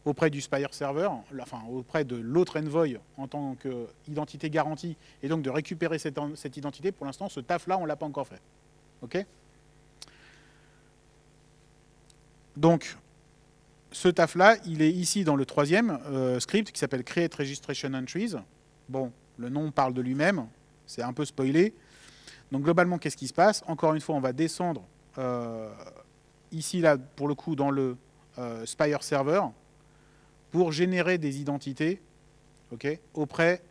auprès du Spire Server, enfin auprès de l'autre envoy en tant qu'identité garantie, et donc de récupérer cette, cette identité, pour l'instant, ce taf-là, on ne l'a pas encore fait. Donc, ce taf-là, il est ici dans le troisième euh, script qui s'appelle Create Registration Entries. Bon, le nom parle de lui-même, c'est un peu spoilé. Donc globalement, qu'est-ce qui se passe? Encore une fois, on va descendre euh, ici, là, pour le coup, dans le euh, Spire Server pour générer des identités auprès,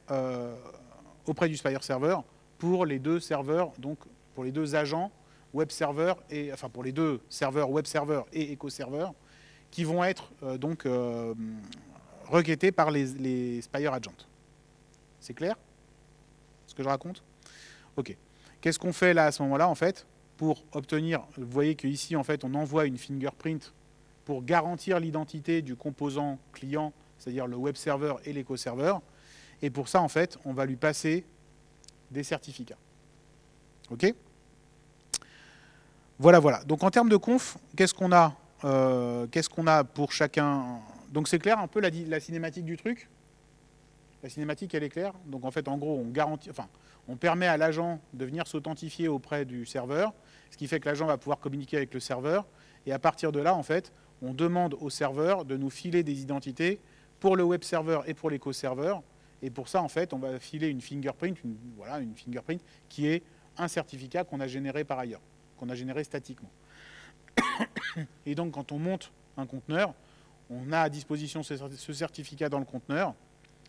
auprès du Spire Server pour les deux serveurs, donc pour les deux agents web server et enfin pour les deux serveurs web server et eco server qui vont être euh, donc euh, requêtés par les, Spire Agents. C'est clair? Ce que je raconte? Ok. Qu'est-ce qu'on fait là à ce moment-là en fait pour obtenir Vous voyez qu'ici en fait on envoie une fingerprint pour garantir l'identité du composant client, c'est-à-dire le web server et l'éco-serveur. Et pour ça en fait on va lui passer des certificats. Ok? Voilà, voilà. Donc en termes de conf, qu'est-ce qu'on a euh, Qu'est-ce qu'on a pour chacun? Donc c'est clair un peu la, cinématique du truc? La cinématique, elle est claire. Donc en fait, en gros, on garantit, enfin, on permet à l'agent de venir s'authentifier auprès du serveur, ce qui fait que l'agent va pouvoir communiquer avec le serveur. Et à partir de là, en fait, on demande au serveur de nous filer des identités pour le web server et pour l'éco-serveur. Et pour ça, en fait, on va filer une fingerprint, voilà, une fingerprint qui est un certificat qu'on a généré par ailleurs, qu'on a généré statiquement. Et donc, quand on monte un conteneur, on a à disposition ce certificat dans le conteneur.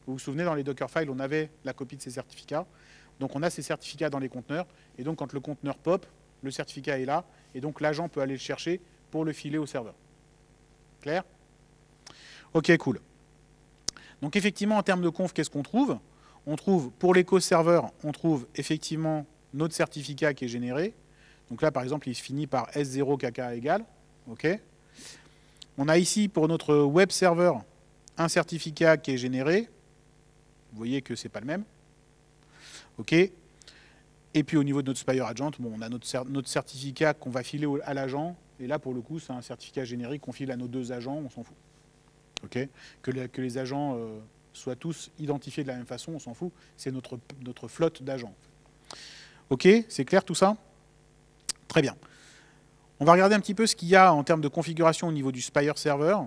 Vous vous souvenez, dans les Dockerfiles, on avait la copie de ces certificats. Donc on a ces certificats dans les conteneurs. Et donc quand le conteneur pop, le certificat est là. Et donc l'agent peut aller le chercher pour le filer au serveur. Clair? Ok, cool. Donc effectivement, en termes de conf, qu'est-ce qu'on trouve? On trouve, pour l'éco-serveur, on trouve effectivement notre certificat qui est généré. Donc là, par exemple, il finit par S0KK égal. OK On a ici, pour notre web serveur, un certificat qui est généré. Vous voyez que ce n'est pas le même. OK Et puis au niveau de notre Spire Agent, on a notre, certificat qu'on va filer à l'agent. Et là, pour le coup, c'est un certificat générique qu'on file à nos deux agents, on s'en fout. OK que, que, les agents euh, soient tous identifiés de la même façon, on s'en fout. C'est notre, notre flotte d'agents. OK C'est clair tout ça? Très bien. On va regarder un petit peu ce qu'il y a en termes de configuration au niveau du Spire Server.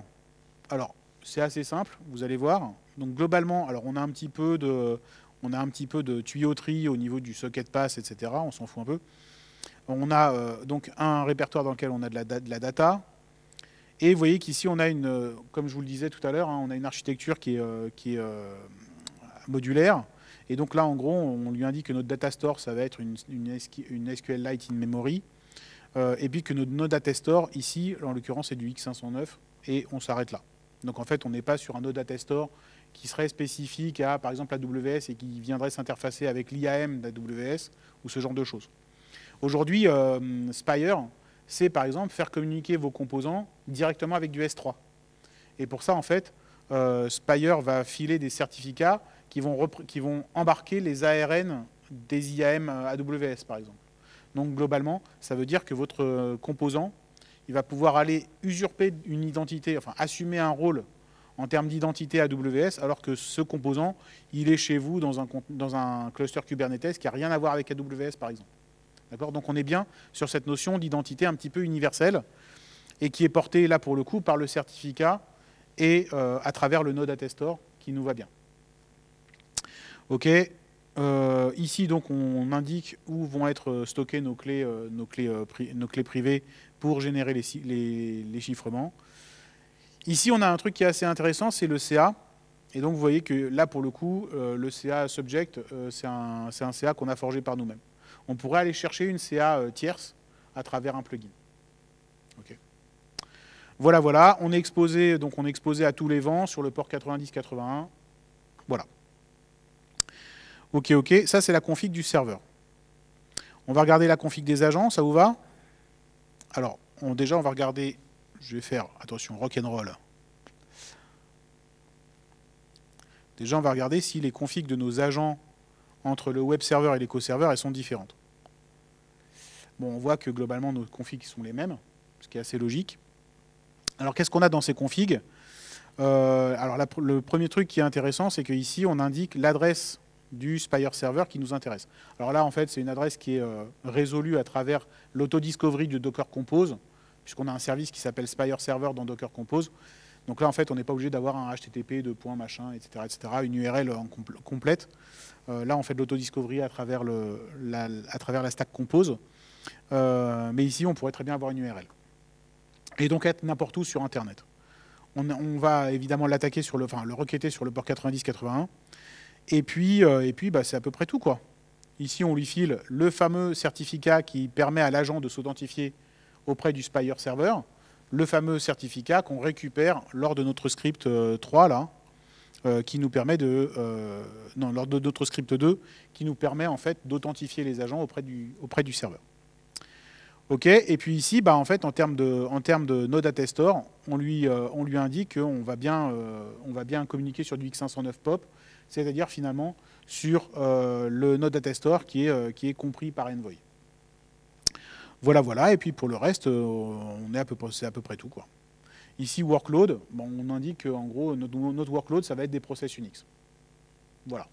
Alors, c'est assez simple, vous allez voir. Donc globalement, on a un petit peu de, tuyauterie au niveau du socket pass, etc. On s'en fout un peu. On a euh, donc un répertoire dans lequel on a de la, data. Et vous voyez qu'ici, on a une, euh, comme je vous le disais tout à l'heure, hein, on a une architecture qui est, euh, qui est modulaire. Et donc là, en gros, on lui indique que notre data store, ça va être une, une, SQLite in memory. et puis que notre, notre data store, ici, en l'occurrence, c'est du X509. Et on s'arrête là. Donc en fait, on n'est pas sur un node data store qui serait spécifique à, par exemple, AWS et qui viendrait s'interfacer avec l'IAM d'AWS ou ce genre de choses. Aujourd'hui, euh, Spire, c'est par exemple faire communiquer vos composants directement avec du S3. Et pour ça, en fait, euh, Spire va filer des certificats qui vont, embarquer les ARN des IAM AWS, par exemple. Donc globalement, ça veut dire que votre composant, il va pouvoir aller usurper une identité, enfin assumer un rôle en termes d'identité AWS, alors que ce composant, il est chez vous dans un, dans un cluster Kubernetes qui n'a rien à voir avec AWS, par exemple. D'accord? Donc on est bien sur cette notion d'identité un petit peu universelle et qui est portée là pour le coup par le certificat et euh, à travers le node attestor qui nous va bien. OK. Euh, ici, donc, on indique où vont être stockées nos clés, euh, clés, nos clés privées pour générer les, chiffrements. Ici, on a un truc qui est assez intéressant, c'est le CA. Et donc, vous voyez que là, pour le coup, euh, le CA subject, euh, c'est un, CA qu'on a forgé par nous-mêmes. On pourrait aller chercher une CA euh, tierce à travers un plugin. Voilà, voilà. On est exposé, donc on est exposé à tous les vents sur le port 90-81. Voilà. Ok, ok. Ça, c'est la config du serveur. On va regarder la config des agents, ça vous va? Alors, déjà, on va regarder je vais faire, attention, rock and roll. Déjà, on va regarder si les configs de nos agents entre le web server et l'éco-serveur, elles sont différentes. Bon, on voit que globalement, nos configs sont les mêmes, ce qui est assez logique. Alors, qu'est-ce qu'on a dans ces configs? Euh, Alors, le premier truc qui est intéressant, c'est qu'ici, on indique l'adresse du Spire Server qui nous intéresse. Alors là, en fait, c'est une adresse qui est euh, résolue à travers l'autodiscovery du Docker Compose puisqu'on a un service qui s'appelle Spire Server dans Docker Compose. Donc là, en fait, on n'est pas obligé d'avoir un HTTP de point machin, etc., etc., une URL complète. Euh, là, on fait de l'autodiscovery à, travers la, stack Compose. Euh, mais ici, on pourrait très bien avoir une URL. Et donc être n'importe où sur Internet. On, va évidemment l'attaquer sur le, le requêter sur le port 90-81. Et puis, euh, puis bah, c'est à peu près tout. quoi. Ici, on lui file le fameux certificat qui permet à l'agent de s'authentifier auprès du Spire Server, le fameux certificat qu'on récupère lors de notre script 3, euh, là, euh, qui nous permet de, non, lors de notre script 2, qui nous permet en fait d'authentifier les agents auprès du, auprès du serveur. Ok, et puis ici, bah, en fait, en termes de, en termes de Node Attestor, on lui, on lui indique qu'on va, va bien communiquer sur du X509 POP, c'est-à-dire finalement sur le Node Attestor qui est, qui est compris par Envoy. Voilà, voilà. Et puis pour le reste, euh, à c'est à peu près tout. Quoi. Ici, workload, bon, on indique qu'en gros, notre, workload, ça va être des process Unix. Voilà.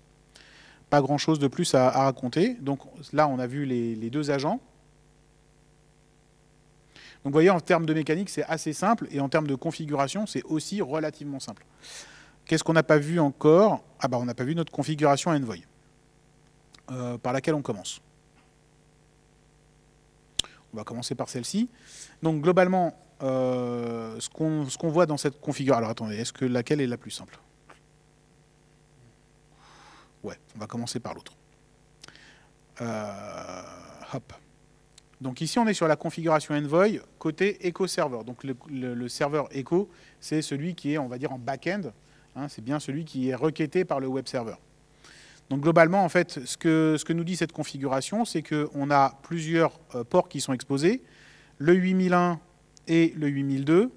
Pas grand-chose de plus à, raconter. Donc là, on a vu les, deux agents. Donc vous voyez, en termes de mécanique, c'est assez simple. Et en termes de configuration, c'est aussi relativement simple. Qu'est-ce qu'on n'a pas vu encore Ah bah on n'a pas vu notre configuration Envoy, euh, par laquelle on commence. On va commencer par celle-ci. Donc globalement, euh, ce qu'on voit dans cette configuration... Alors attendez, est-ce que laquelle est la plus simple? Ouais, on va commencer par l'autre. Euh, hop. Donc ici, on est sur la configuration Envoy côté Echo Server. Donc le, serveur Echo, c'est celui qui est, on va dire, en back-end. Hein, c'est bien celui qui est requêté par le web server. Donc globalement, en fait, ce que, nous dit cette configuration, c'est qu'on a plusieurs euh, ports qui sont exposés, le 8001 et le 8002,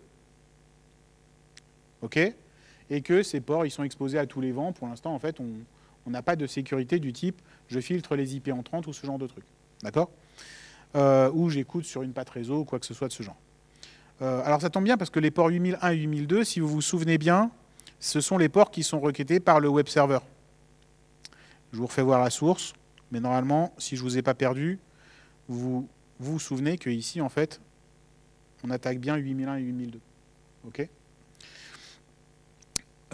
ok? Et que ces ports ils sont exposés à tous les vents. Pour l'instant, en fait, on n'a pas de sécurité du type je filtre les IP entrantes ou ce genre de truc. D'accord? Euh, Ou j'écoute sur une patte réseau ou quoi que ce soit de ce genre. Euh, alors ça tombe bien parce que les ports 8001 et 8002, si vous vous souvenez bien, ce sont les ports qui sont requêtés par le web server. Je vous refais voir la source, mais normalement, si je ne vous ai pas perdu, vous vous, souvenez qu'ici, en fait, on attaque bien 8001 et 8002. OK?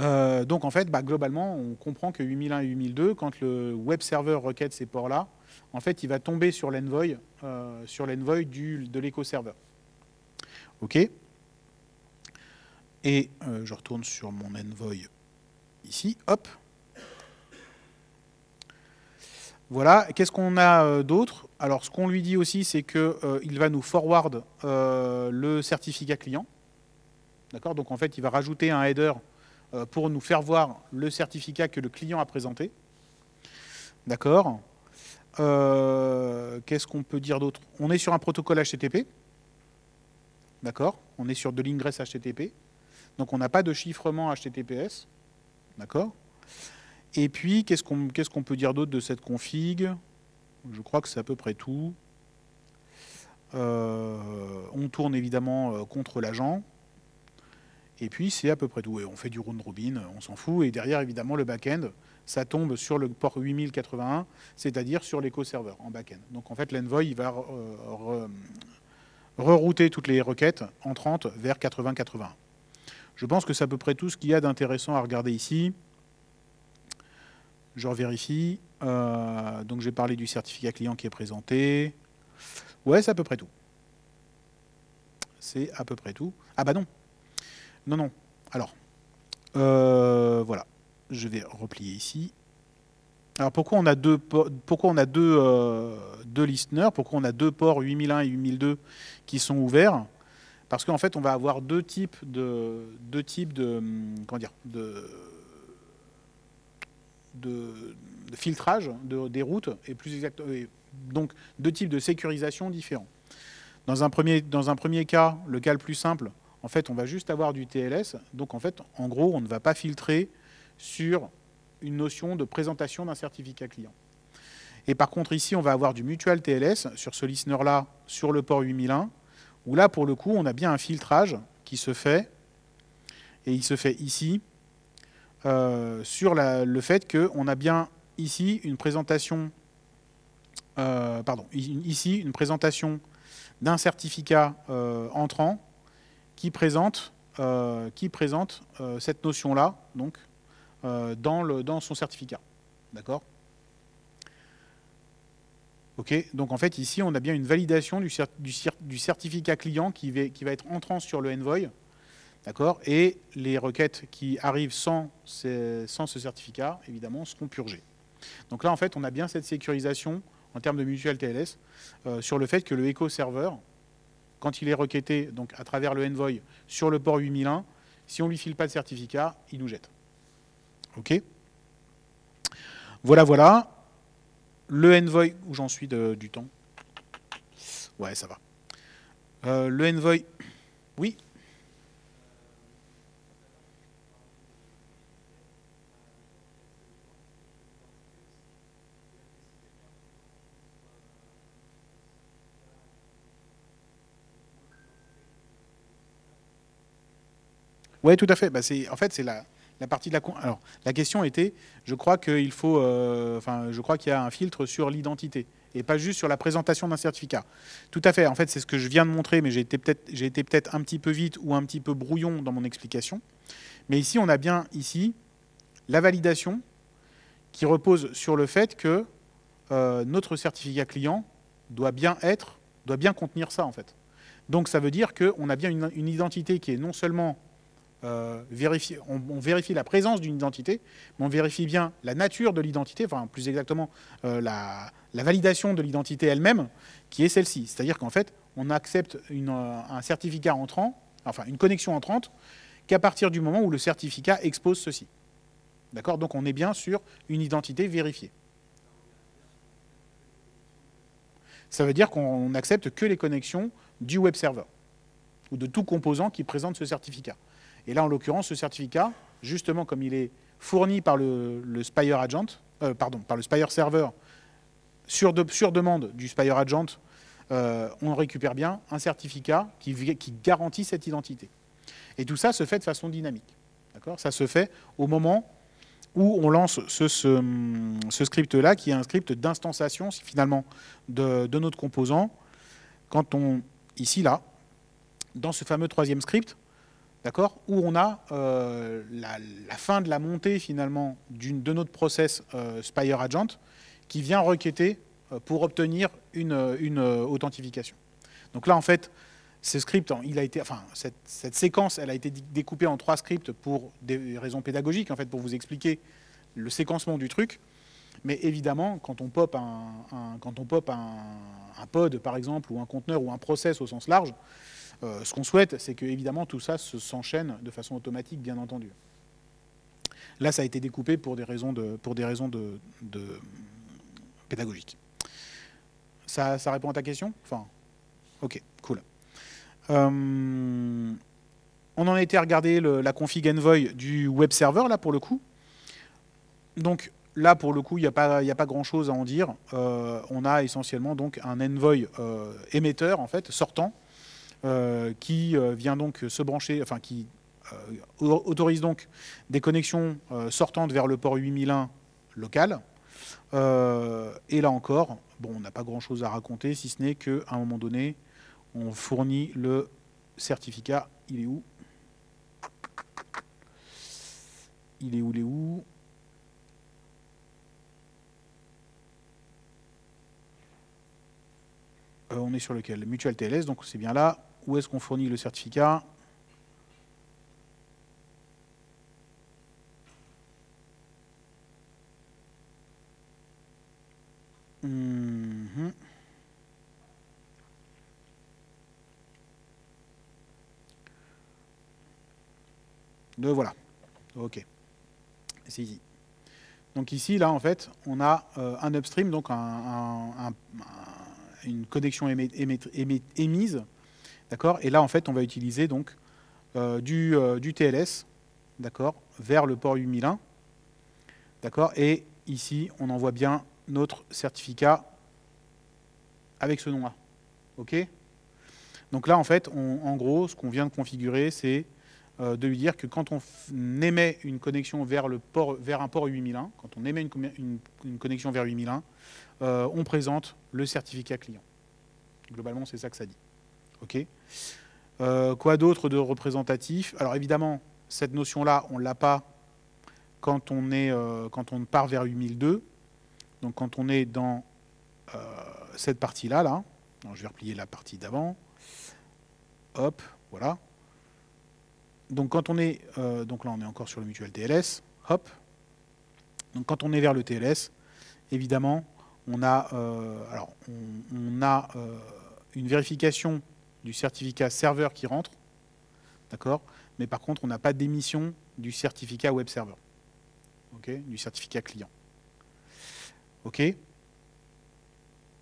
Euh, donc en fait, bah, globalement, on comprend que 8001 et 8002, quand le web server requête ces ports-là, en fait, il va tomber sur l'envoy, euh, de l'éco-serveur. OK? Et euh, je retourne sur mon envoy ici. Hop. Voilà, qu'est-ce qu'on a euh, d'autre? Alors, ce qu'on lui dit aussi, c'est qu'il euh, va nous forward le certificat client. D'accord? Donc, en fait, il va rajouter un header pour nous faire voir le certificat que le client a présenté. D'accord? Qu'est-ce qu'on peut dire d'autre? On est sur un protocole HTTP. D'accord? On est sur de l'ingress HTTP. Donc, on n'a pas de chiffrement HTTPS. D'accord? Et puis, qu'est-ce qu'on peut dire d'autre de cette config? Je crois que c'est à peu près tout. Euh, on tourne évidemment euh, contre l'agent. Et puis, c'est à peu près tout. On fait du round robin, on s'en fout. Et derrière, évidemment, le back-end, ça tombe sur le port 8081, c'est-à-dire sur l'éco-serveur en back-end. Donc, en fait, l'envoy, va euh, rerouter toutes les requêtes entrantes vers 8081. Je pense que c'est à peu près tout ce qu'il y a d'intéressant à regarder ici. Je revérifie. Euh, donc j'ai parlé du certificat client qui est présenté. Ouais, c'est à peu près tout. C'est à peu près tout. Ah bah non. Non, non. Alors, euh, voilà. Je vais replier ici. Alors pourquoi on a deux, pourquoi on a deux, euh, deux listeners? Pourquoi on a deux ports 8001 et 8002 qui sont ouverts? Parce qu'en fait, on va avoir deux types de, deux types de, comment dire, de de, filtrage des routes et plus exactement donc deux types de sécurisation différents. Dans un, premier, dans un premier cas, le cas le plus simple, en fait, on va juste avoir du TLS. Donc, en fait, en gros, on ne va pas filtrer sur une notion de présentation d'un certificat client. Et par contre, ici, on va avoir du mutual TLS sur ce listener-là, sur le port 8001, où là, pour le coup, on a bien un filtrage qui se fait. Et il se fait ici euh, sur le fait qu'on a bien ici une présentation, euh, pardon, ici une présentation d'un certificat euh, entrant qui présente, qui présente cette notion-là, donc dans, le, dans son certificat. D'accord? Donc en fait ici on a bien une validation du, certificat client qui va, être entrant sur le Envoy Et les requêtes qui arrivent sans, sans ce certificat, évidemment, seront purgées. Donc là, en fait, on a bien cette sécurisation en termes de mutual TLS euh, sur le fait que le Echo Server, quand il est requêté donc, à travers le Envoy sur le port 8001, si on ne lui file pas de certificat, il nous jette. OK? Voilà, voilà. Le Envoy, où j'en suis de- du temps Ouais, ça va. Euh, le Envoy, oui. Oui, tout à fait. Bah, en fait, c'est la, la question était, je crois qu'il faut, euh, enfin, je crois qu'il y a un filtre sur l'identité et pas juste sur la présentation d'un certificat. Tout à fait. En fait, c'est ce que je viens de montrer, mais j'ai été peut-être, peut-être un petit peu vite ou un petit peu brouillon dans mon explication. Mais ici, on a bien ici la validation qui repose sur le fait que euh, notre certificat client doit bien être, doit bien contenir ça en fait. Donc ça veut dire qu'on a bien une identité qui est non seulement euh, on, vérifie la présence d'une identité, mais on vérifie bien la nature de l'identité, enfin plus exactement euh, la, validation de l'identité elle-même, qui est celle-ci. C'est-à-dire qu'en fait, on accepte euh, un certificat entrant, enfin une connexion entrante, qu'à partir du moment où le certificat expose ceci. D'accord? Donc on est bien sur une identité vérifiée. Ça veut dire qu'on n'accepte que les connexions du web server ou de tout composant qui présente ce certificat. Et là, en l'occurrence, ce certificat, justement comme il est fourni par le, Spire Agent, euh, pardon, par le Spire Server sur, de- sur demande du Spire Agent, euh, on récupère bien un certificat qui, garantit cette identité. Et tout ça se fait de façon dynamique. Ça se fait au moment où on lance ce, ce- ce script-là, qui est un script d'instanciation finalement de, de notre composant. Quand on, ici, là, dans ce fameux troisième script, d'accord, où on a euh, la, fin de la montée finalement de notre process euh, Spire Agent qui vient requêter euh, pour obtenir une, euh, authentification. Donc là, en fait, ce script, il a cette, séquence, elle a été découpée en trois scripts pour des raisons pédagogiques, en fait, pour vous expliquer le séquencement du truc. Mais évidemment, quand on pop un, pod, par exemple, ou un conteneur ou un process au sens large, ce qu'on souhaite, c'est que évidemment tout ça se- s'enchaîne de façon automatique, bien entendu. Là, ça a été découpé pour des raisons pédagogiques. Ça, répond à ta question? Enfin, ok, cool. Euh, on en a été regarder le- la config envoy du web server, là, pour le coup. Donc, là, pour le coup, il n'y a pas, pas grand-chose à en dire. Euh, on a essentiellement donc un envoy euh, émetteur, en fait, sortant, euh, qui euh, vient donc se brancher, enfin, qui euh, au- autorise donc des connexions euh, sortantes vers le port 8001 local. Euh, et là encore, bon, on n'a pas grand-chose à raconter, si ce n'est qu'à un moment donné, on fournit le certificat. Il est où? Il est où Il est où? Euh, On est sur lequel? Mutual TLS, donc c'est bien là. Où est-ce qu'on fournit le certificat Mhm. Le voilà. Ok. C'est ici. Donc ici, là, en fait, on a euh, un upstream, donc un- un- un- un- une connexion émise. D'accord Et là, en fait, on va utiliser donc euh, du, euh, TLS, d'accord, vers le port 8001. D'accord Et ici, on envoie bien notre certificat avec ce nom-là. OK Donc là, en fait, on- en gros, ce qu'on vient de configurer, c'est euh, de lui dire que quand on émet une connexion vers, le port, vers un port 8001, quand on émet une, une- connexion vers 8001, euh, on présente le certificat client. Globalement, c'est ça que ça dit. Euh, Quoi d'autre de représentatif? Alors évidemment, cette notion-là, on ne l'a pas quand on, est, euh, quand on part vers 8002. Donc quand on est dans euh, cette partie-là, là, je vais replier la partie d'avant. Hop, voilà. Donc quand on est, donc là on est encore sur le mutuel TLS, hop. Donc quand on est vers le TLS, évidemment, on a, alors on, a une vérification du certificat serveur qui rentre, d'accord. Mais par contre, on n'a pas d'émission du certificat web server. ok, du certificat client. Ok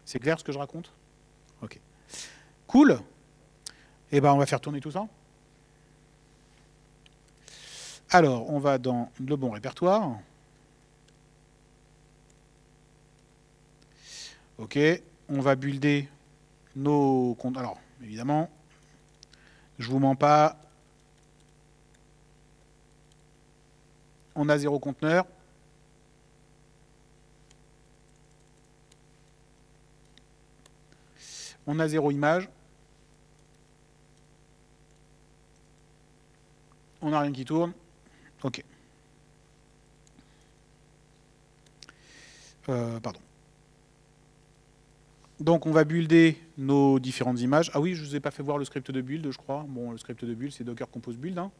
C'est clair ce que je raconte? Ok. Cool. Eh ben on va faire tourner tout ça. Alors, on va dans le bon répertoire. Ok, on va builder nos comptes. Alors, évidemment, je vous mens pas. On a zéro conteneur. On a zéro image. On n'a rien qui tourne. OK. Euh, pardon. Donc on va builder nos différentes images. Ah oui, je ne vous ai pas fait voir le script de build, je crois. Bon, le script de build, c'est Docker Compose Build. Hein.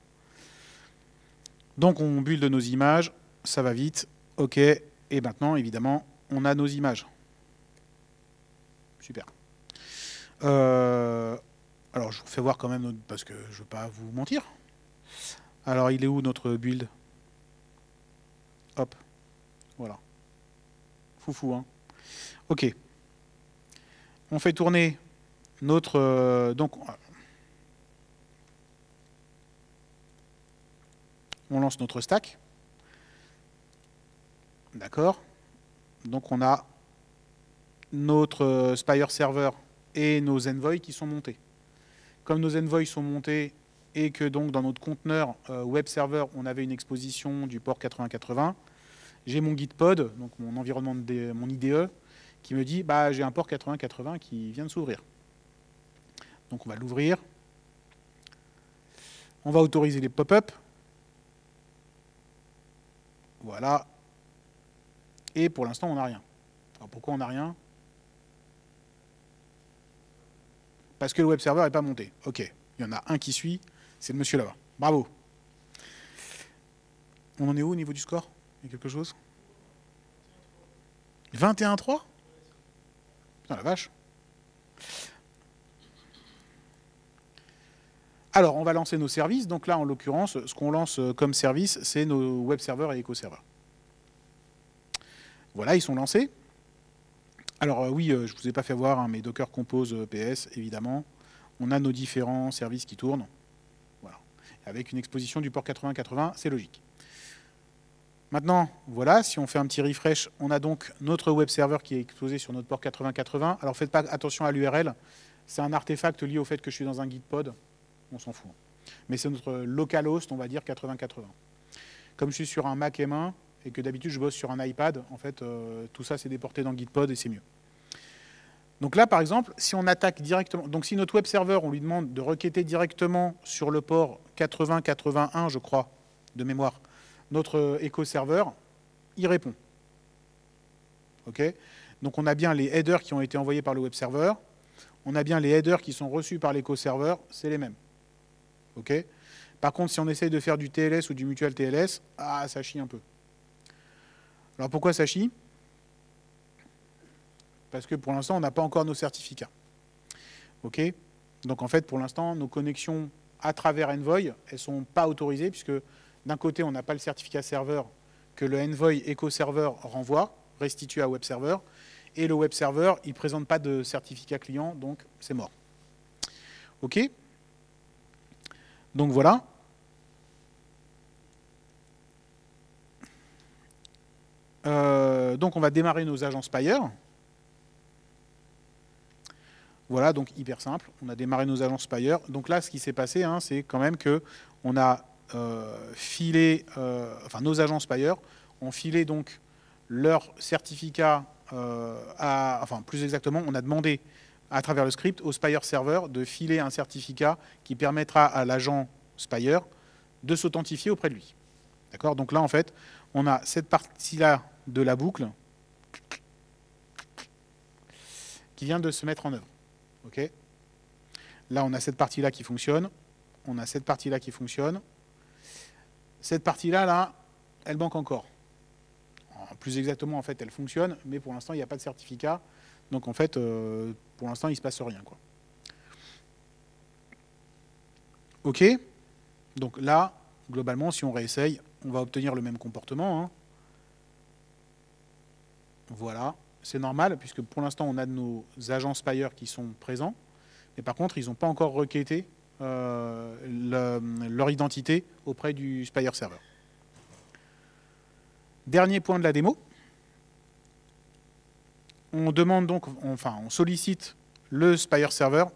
Donc on build nos images, ça va vite. OK. Et maintenant, évidemment, on a nos images. Super. Euh, alors je vous fais voir quand même, parce que je ne veux pas vous mentir. Alors, il est où notre build? Hop. Voilà. Foufou, hein. Ok. On fait tourner notre... Euh, donc, on lance notre stack. D'accord Donc, on a notre euh, Spire Server et nos envoys qui sont montés. Comme nos envoys sont montés et que donc dans notre conteneur euh, web server, on avait une exposition du port 8080, j'ai mon Gitpod, donc mon environnement de mon IDE, qui me dit bah j'ai un port 8080 qui vient de s'ouvrir. Donc on va l'ouvrir. On va autoriser les pop-up. Voilà. Et pour l'instant, on n'a rien. Alors pourquoi on n'a rien? Parce que le web server n'est pas monté. Ok, il y en a un qui suit, c'est le monsieur là-bas. Bravo. On en est où au niveau du score? Il y a quelque chose? 21-3 La vache. Alors, on va lancer nos services. Donc là, en l'occurrence, ce qu'on lance comme service, c'est nos web serveurs et éco-serveurs. Voilà, ils sont lancés. Alors euh, oui, euh, je ne vous ai pas fait voir, hein, mais Docker Compose euh, PS, évidemment. On a nos différents services qui tournent avec une exposition du port 80-80, c'est logique. Maintenant, voilà, si on fait un petit refresh, on a donc notre web server qui est exposé sur notre port 80-80. Alors faites pas attention à l'URL, c'est un artefact lié au fait que je suis dans un Gitpod, on s'en fout. Mais c'est notre localhost, on va dire 80-80. Comme je suis sur un Mac M1 et que d'habitude je bosse sur un iPad, en fait, euh, tout ça c'est déporté dans Gitpod et c'est mieux. Donc là, par exemple, si on attaque directement, donc si notre web server, on lui demande de requêter directement sur le port 8081, je crois, de mémoire, notre éco-serveur, il répond. Donc on a bien les headers qui ont été envoyés par le web server, on a bien les headers qui sont reçus par l'éco-serveur, c'est les mêmes. Par contre, si on essaye de faire du TLS ou du mutual TLS, ah, ça chie un peu. Alors pourquoi ça chie? Parce que pour l'instant, on n'a pas encore nos certificats. OK? Donc en fait, pour l'instant, nos connexions à travers Envoy, elles ne sont pas autorisées, puisque d'un côté, on n'a pas le certificat serveur que le Envoy Eco Server renvoie, restitue à Web Server, et le Web Server, il ne présente pas de certificat client, donc c'est mort. OK? Donc voilà. Euh, donc on va démarrer nos agences Spire. Voilà, donc hyper simple. On a démarré nos agences Spire. Donc là, ce qui s'est passé, hein, c'est quand même que on a filé, euh, enfin nos agences Spire ont filé donc leur certificat euh, plus exactement, on a demandé à travers le script au Spire Server de filer un certificat qui permettra à l'agent Spire de s'authentifier auprès de lui. D'accord? Donc là, en fait, on a cette partie-là de la boucle qui vient de se mettre en œuvre. Là, on a cette partie-là qui fonctionne. On a cette partie-là qui fonctionne. Cette partie-là, là, elle manque encore. Plus exactement, en fait, elle fonctionne, mais pour l'instant, il n'y a pas de certificat. Donc, en fait, euh, pour l'instant, il ne se passe rien. OK Donc là, globalement, si on réessaye, on va obtenir le même comportement. Hein. Voilà, c'est normal, puisque pour l'instant, on a de nos agents Spire qui sont présents. Mais par contre, ils n'ont pas encore requêté euh, leur identité auprès du Spire Server. Dernier point de la démo. On demande donc, enfin, on sollicite le Spire Server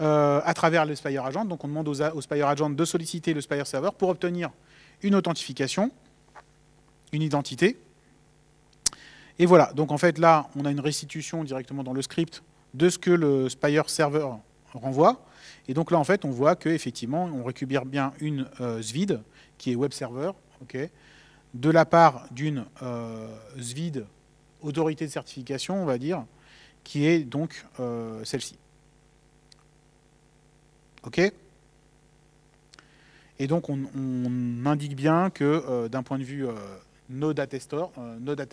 euh, à travers le Spire Agent. Donc on demande aux, Spire Agent de solliciter le Spire Server pour obtenir une authentification, une identité. Et voilà, donc en fait là, on a une restitution directement dans le script de ce que le Spire Server renvoie. Et donc là, en fait, on voit qu'effectivement, on récupère bien une euh, SVID, qui est web server, de la part d'une euh, SVID autorité de certification, on va dire, qui est donc euh, celle-ci. OK Et donc, on, indique bien que d'un point de vue Node Attestor, Node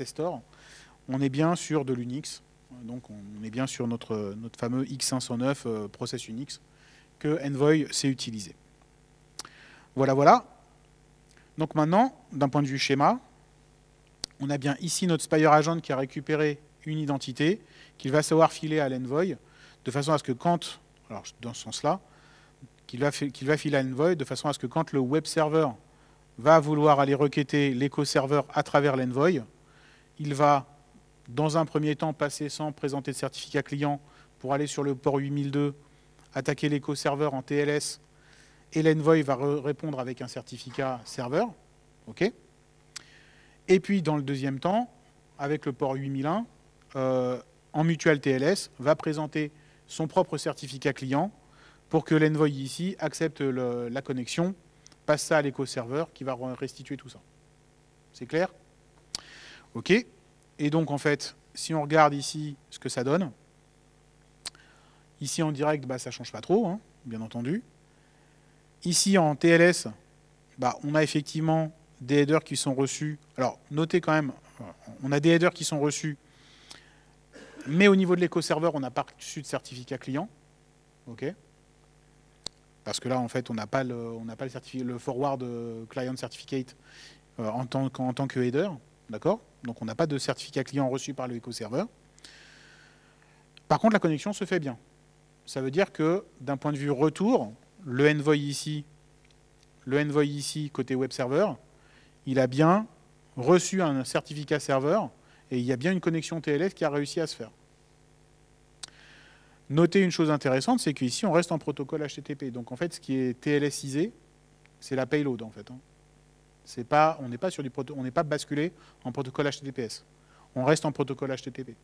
on est bien sur de l'Unix. Donc, on est bien sur notre, notre fameux X509 process Unix Envoy s'est utilisé. Voilà, voilà. Donc maintenant, d'un point de vue schéma, on a bien ici notre Spire Agent qui a récupéré une identité qu'il va savoir filer à l'Envoy de façon à ce que quand, alors dans ce sens-là, qu'il va, va filer à l'Envoy de façon à ce que quand le web server va vouloir aller requêter l'éco-serveur à travers l'Envoy, il va dans un premier temps passer sans présenter de certificat client pour aller sur le port 8002 attaquer l'éco-serveur en TLS et l'envoy va répondre avec un certificat serveur. et puis, dans le deuxième temps, avec le port 8001, euh, en mutual TLS, va présenter son propre certificat client pour que l'envoy ici accepte la connexion, passe ça à l'éco-serveur qui va restituer tout ça. C'est clair? OK? Et donc, en fait, si on regarde ici ce que ça donne, Ici en direct, bah, ça ne change pas trop, hein, bien entendu. Ici en TLS, bah, on a effectivement des headers qui sont reçus. Alors notez quand même, on a des headers qui sont reçus, mais au niveau de l'éco-serveur, on n'a pas reçu de certificat client. Parce que là, en fait, on n'a pas, le, on pas le, le, forward euh, client certificate euh, en, tant, tant que header. D'accord? Donc on n'a pas de certificat client reçu par le éco-serveur. Par contre, la connexion se fait bien ça veut dire que d'un point de vue retour, le envoy ici, le envoy ici côté web server, il a bien reçu un certificat serveur et il y a bien une connexion TLS qui a réussi à se faire. Notez une chose intéressante, c'est qu'ici on reste en protocole HTTP. Donc en fait, ce qui est TLSisé, c'est la payload en fait. Hein. Pas, on n'est pas pas basculé en protocole HTTPS. On reste en protocole HTTP.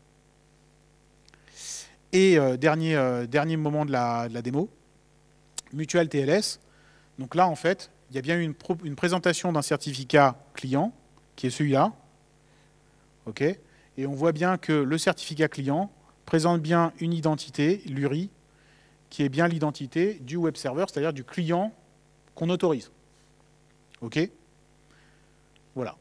Et euh, dernier, euh, dernier moment de la, démo, Mutual TLS. Donc là, en fait, il y a bien une, une présentation d'un certificat client, qui est celui-là. Et on voit bien que le certificat client présente bien une identité, l'URI, qui est bien l'identité du web server, c'est-à-dire du client qu'on autorise. OK Voilà.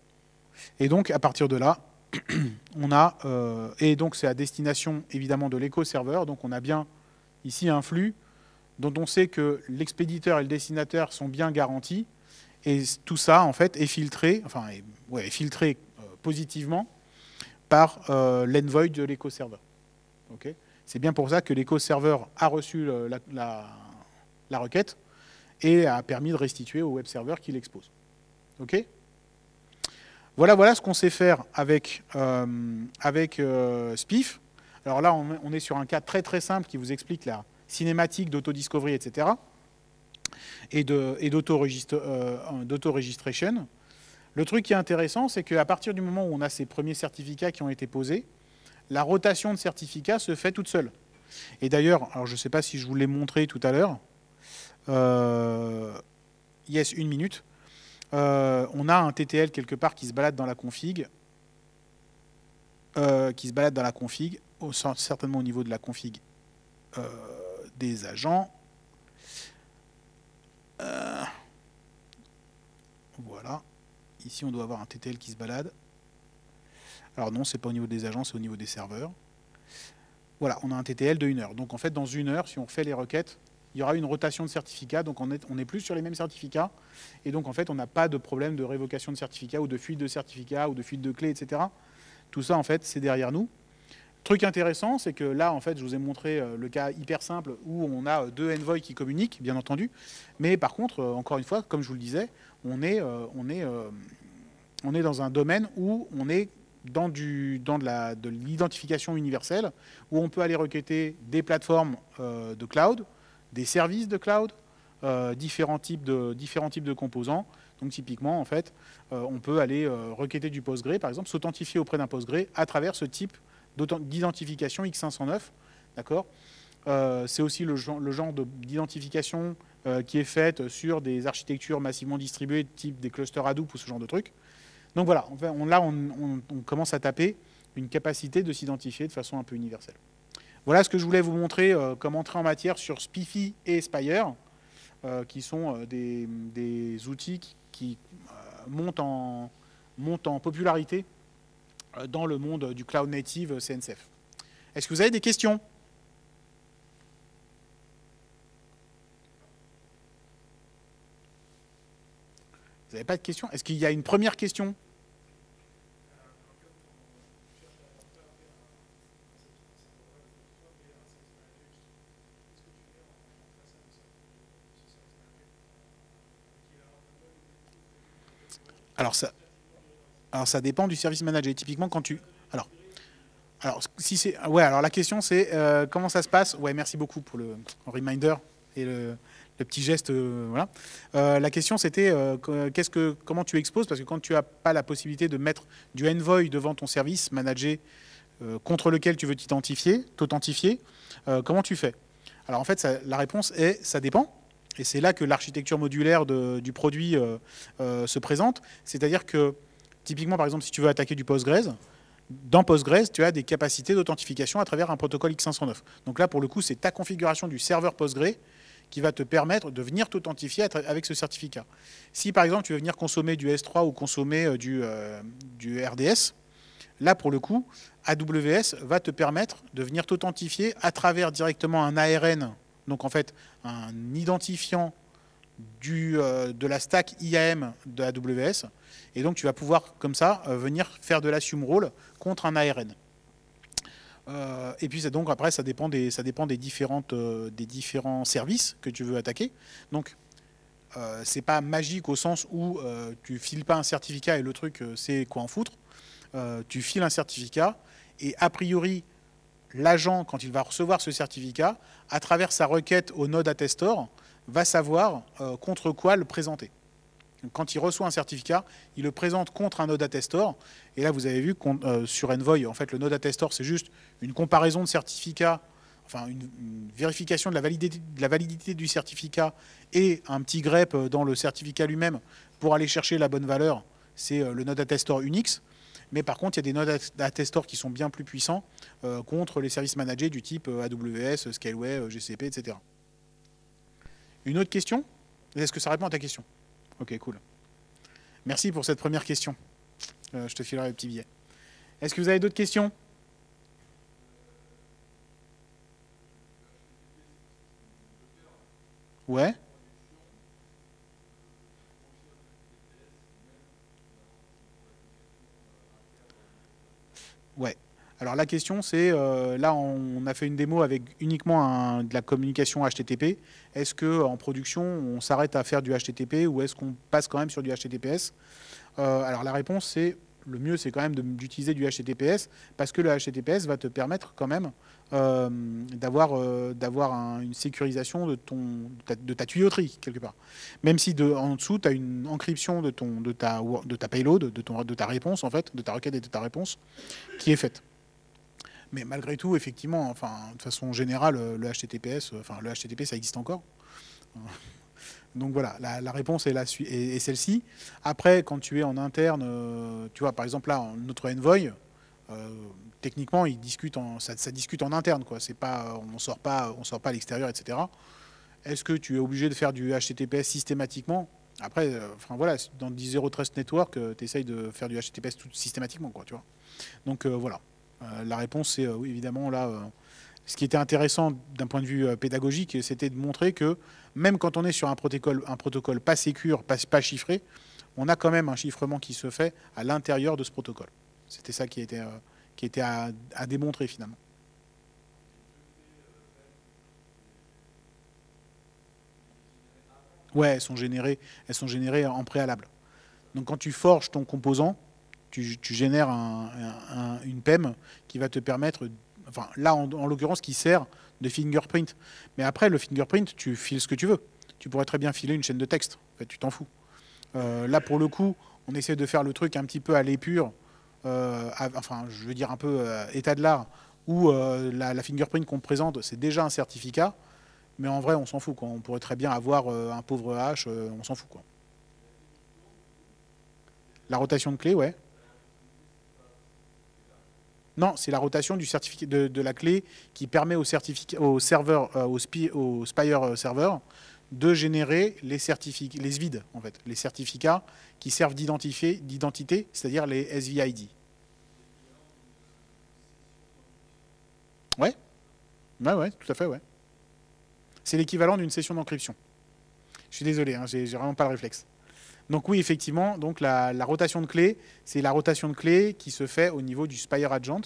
Et donc, à partir de là, on a, euh, et donc c'est à destination évidemment de l'éco-serveur, donc on a bien ici un flux dont on sait que l'expéditeur et le destinataire sont bien garantis, et tout ça en fait est filtré, enfin ouais, filtré euh, positivement par euh, l'envoy de l'éco-serveur. c'est bien pour ça que l'éco-serveur a reçu la, la, requête et a permis de restituer au web serveur qui l'expose. ok? Voilà, voilà ce qu'on sait faire avec, euh, euh, Spiff. Alors là, on, est sur un cas très très simple qui vous explique la cinématique d'autodiscovery, etc. et d'auto-registration. Euh, Le truc qui est intéressant, c'est qu'à partir du moment où on a ces premiers certificats qui ont été posés, la rotation de certificats se fait toute seule. Et d'ailleurs, alors je ne sais pas si je vous l'ai montré tout à l'heure. yes, une minute. Euh, on a un TTL quelque part qui se balade dans la config, euh, qui se balade dans la config, certainement au niveau de la config euh, des agents. voilà. Ici, on doit avoir un TTL qui se balade. Alors non, c'est pas au niveau des agents, c'est au niveau des serveurs. Voilà, on a un TTL de 1 heure. Donc en fait, dans une heure, si on fait les requêtes, il y aura une rotation de certificats, donc on n'est plus sur les mêmes certificats, et donc en fait on n'a pas de problème de révocation de certificats ou de fuite de certificats ou de fuite de clés, etc. Tout ça, en fait, c'est derrière nous. Truc intéressant, c'est que là, en fait, je vous ai montré euh, le cas hyper simple où on a euh, deux envoys qui communiquent, bien entendu. Mais par contre, euh, encore une fois, comme je vous le disais, on est, est, est dans un domaine où on est dans de l'identification universelle, où on peut aller requêter des plateformes de cloud, des services de cloud, différents, types de, différents types de composants. Donc typiquement, en fait, on peut aller requêter du Postgre, par exemple, s'authentifier auprès d'un Postgre à travers ce type d'identification X509. D'accord? Euh, C'est aussi le genre, d'identification euh, qui est faite sur des architectures massivement distribuées, type des clusters Hadoop ou ce genre de trucs. Donc voilà, on, là, on, commence à taper une capacité de s'identifier de façon un peu universelle. Voilà ce que je voulais vous montrer euh, comme entrée en matière sur Spiffy et Spire, qui sont des, outils qui, montent, en, popularité euh, dans le monde du cloud native CNCF. Est-ce que vous avez des questions? Vous n'avez pas de questions? Est-ce qu'il y a une première question? Alors ça, alors ça dépend du service manager. Typiquement quand tu... Alors, alors si c'est... Ouais, alors la question c'est euh, comment ça se passe? Ouais, merci beaucoup pour le reminder et le, petit geste. Euh, voilà. Euh, la question c'était que, comment tu exposes? Parce que quand tu n'as pas la possibilité de mettre du envoy devant ton service manager contre lequel tu veux t'identifier, t'authentifier, comment tu fais? Alors en fait, la réponse est ça dépend. Et c'est là que l'architecture modulaire du produit se présente. C'est-à-dire que Typiquement, par exemple, si tu veux attaquer du Postgres, dans Postgres, tu as des capacités d'authentification à travers un protocole X509. Donc là, pour le coup, c'est ta configuration du serveur Postgre qui va te permettre de venir t'authentifier avec ce certificat. Si par exemple tu veux venir consommer du S3 ou consommer euh, euh, du RDS, là pour le coup, AWS va te permettre de venir t'authentifier à travers directement un ARN, donc en fait un identifiant euh, de la stack IAM de AWS. Et donc, tu vas pouvoir, comme ça, euh, venir faire de l'assume role contre un ARN. Euh, et puis, donc, après, ça dépend des différents services que tu veux attaquer. Donc, c'est pas magique au sens où tu files pas un certificat et le truc, c'est quoi en foutre. tu files un certificat et a priori, l'agent, quand il va recevoir ce certificat, à travers sa requête au node attestor, va savoir euh, contre quoi le présenter. quand il reçoit un certificat, il le présente contre un node attestor. Et là, vous avez vu euh, sur Envoy, en fait, le node attestor, c'est juste une comparaison de certificats, enfin une, vérification de la, validité, du certificat et un petit grep dans le certificat lui-même pour aller chercher la bonne valeur. C'est euh, le node attestor Unix. Mais par contre, il y a des nodes attestor qui sont bien plus puissants contre les services managés du type AWS, Scaleway, GCP, etc. Une autre question? Est-ce que ça répond à ta question? Ok, cool. Merci pour cette première question. Euh, je te filerai le petit billet. Est-ce que vous avez d'autres questions? Ouais Ouais. Alors la question c'est, euh, là on a fait une démo avec uniquement de la communication HTTP. Est-ce qu'en production on s'arrête à faire du HTTP ou est-ce qu'on passe quand même sur du HTTPS euh, Alors la réponse c'est, le mieux c'est quand même d'utiliser du HTTPS parce que le HTTPS va te permettre quand même euh, d'avoir une sécurisation de, ton, de ta, tuyauterie quelque part. Même si en dessous tu as une encryption de, ton, de, ta, de ta payload, de, ton, de ta réponse en fait, de ta requête et de ta réponse qui est faite. Mais malgré tout, effectivement, enfin, de façon générale, euh, le HTTPS, euh, enfin, le HTTP, ça existe encore. Donc voilà, la, réponse est, celle-ci. Après, quand tu es en interne, euh, tu vois, par exemple là, notre envoy, techniquement, il discute en, ça, discute en interne, quoi. C'est pas, on sort sort pas à l'extérieur, etc. Est-ce que tu es obligé de faire du HTTPS systématiquement? Après, enfin voilà, dans 10.0 Trust Network, tu essayes de faire du HTTPS tout, systématiquement, quoi, tu vois. Donc voilà. Euh, la réponse, c'est euh, oui, évidemment, là, euh, ce qui était intéressant d'un point de vue pédagogique, c'était de montrer que même quand on est sur un protocole, un protocole pas sécure, pas, chiffré, on a quand même un chiffrement qui se fait à l'intérieur de ce protocole. C'était ça qui était, qui était à, à démontrer finalement. Ouais, elles sont générées, elles sont générées en préalable. Donc quand tu forges ton composant, tu, génères une PEM qui va te permettre, enfin là en, l'occurrence qui sert de fingerprint. Mais après le fingerprint, tu files ce que tu veux. Tu pourrais très bien filer une chaîne de texte. En fait, tu t'en fous. Euh, là pour le coup, on essaie de faire le truc un petit peu à l'épure, euh, enfin je veux dire un peu euh, état de l'art, où la, fingerprint qu'on présente, c'est déjà un certificat. Mais en vrai, on s'en fout. On pourrait très bien avoir un pauvre H, on s'en fout. La rotation de clé, ouais. Non, c'est la rotation de, la clé qui permet au, serveur, euh, Spire euh, server de générer les certificats, les SVID en fait, les certificats qui servent d'identité, c'est-à-dire les SVID. Ouais, ouais, tout à fait, ouais. C'est l'équivalent d'une session d'encryption. Je suis désolé, hein, j'ai vraiment pas le réflexe. Donc oui, effectivement, donc la, rotation de clé, c'est la rotation de clé qui se fait au niveau du Spire Agent,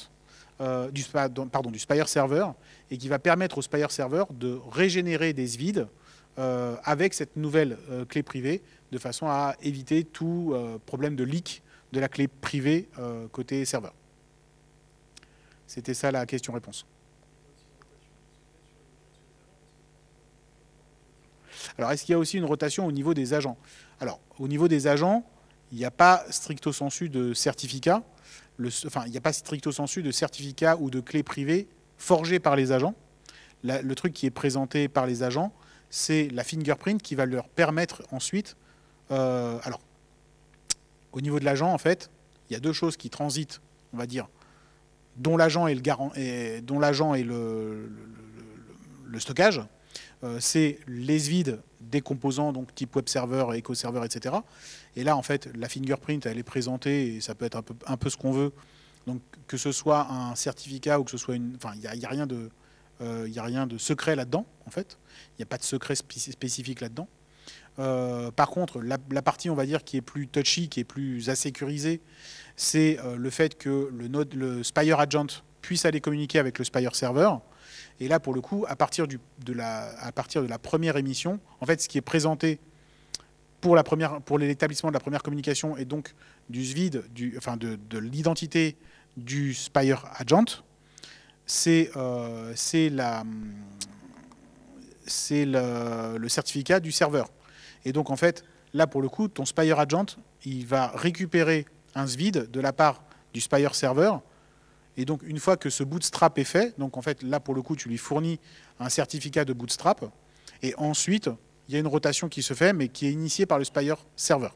euh, du, pardon, du Spire Server, et qui va permettre au Spire Server de régénérer des SVID euh, avec cette nouvelle euh, clé privée, de façon à éviter tout problème de leak de la clé privée côté serveur. C'était ça la question-réponse. Alors, est-ce qu'il y a aussi une rotation au niveau des agents? Alors, au niveau des agents, il n'y a pas stricto sensu de certificat. il n'y a pas stricto sensu de certificat ou de clé privée forgée par les agents. le truc qui est présenté par les agents, c'est la fingerprint qui va leur permettre ensuite. Euh, alors, au niveau de l'agent, en fait, il y a deux choses qui transitent, on va dire, dont l'agent est le garant, et dont l'agent le stockage. Euh, c'est les vides des composants, donc type web server, eco server, etc. Et là, en fait, la fingerprint, elle est présentée, et ça peut être un peu, un peu ce qu'on veut. Donc, que ce soit un certificat ou que ce soit une. Enfin, il n'y a, rien de. Euh, a rien de secret là-dedans, en fait. Il n'y a pas de secret spécifique là-dedans. Euh, par contre, la, partie, on va dire, qui est plus touchy, qui est plus asécurisée, c'est le fait que le, node, le Spire Agent puisse aller communiquer avec le Spire Server. Et là, pour le coup, à partir, de, la, première émission, en fait, ce qui est présenté pour l'établissement de la première communication et donc du de, l'identité du Spire Agent, c'est euh, le, certificat du serveur. Et donc en fait, là pour le coup, ton Spire Agent, il va récupérer un SVID de la part du Spire Server et donc, une fois que ce bootstrap est fait, donc en fait, là, pour le coup, tu lui fournis un certificat de bootstrap. Et ensuite, il y a une rotation qui se fait, mais qui est initiée par le Spire Server.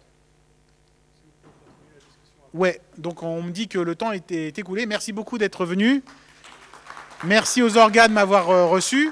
Ouais, donc on me dit que le temps est écoulé. Merci beaucoup d'être venu. Merci aux organes de m'avoir euh, reçu.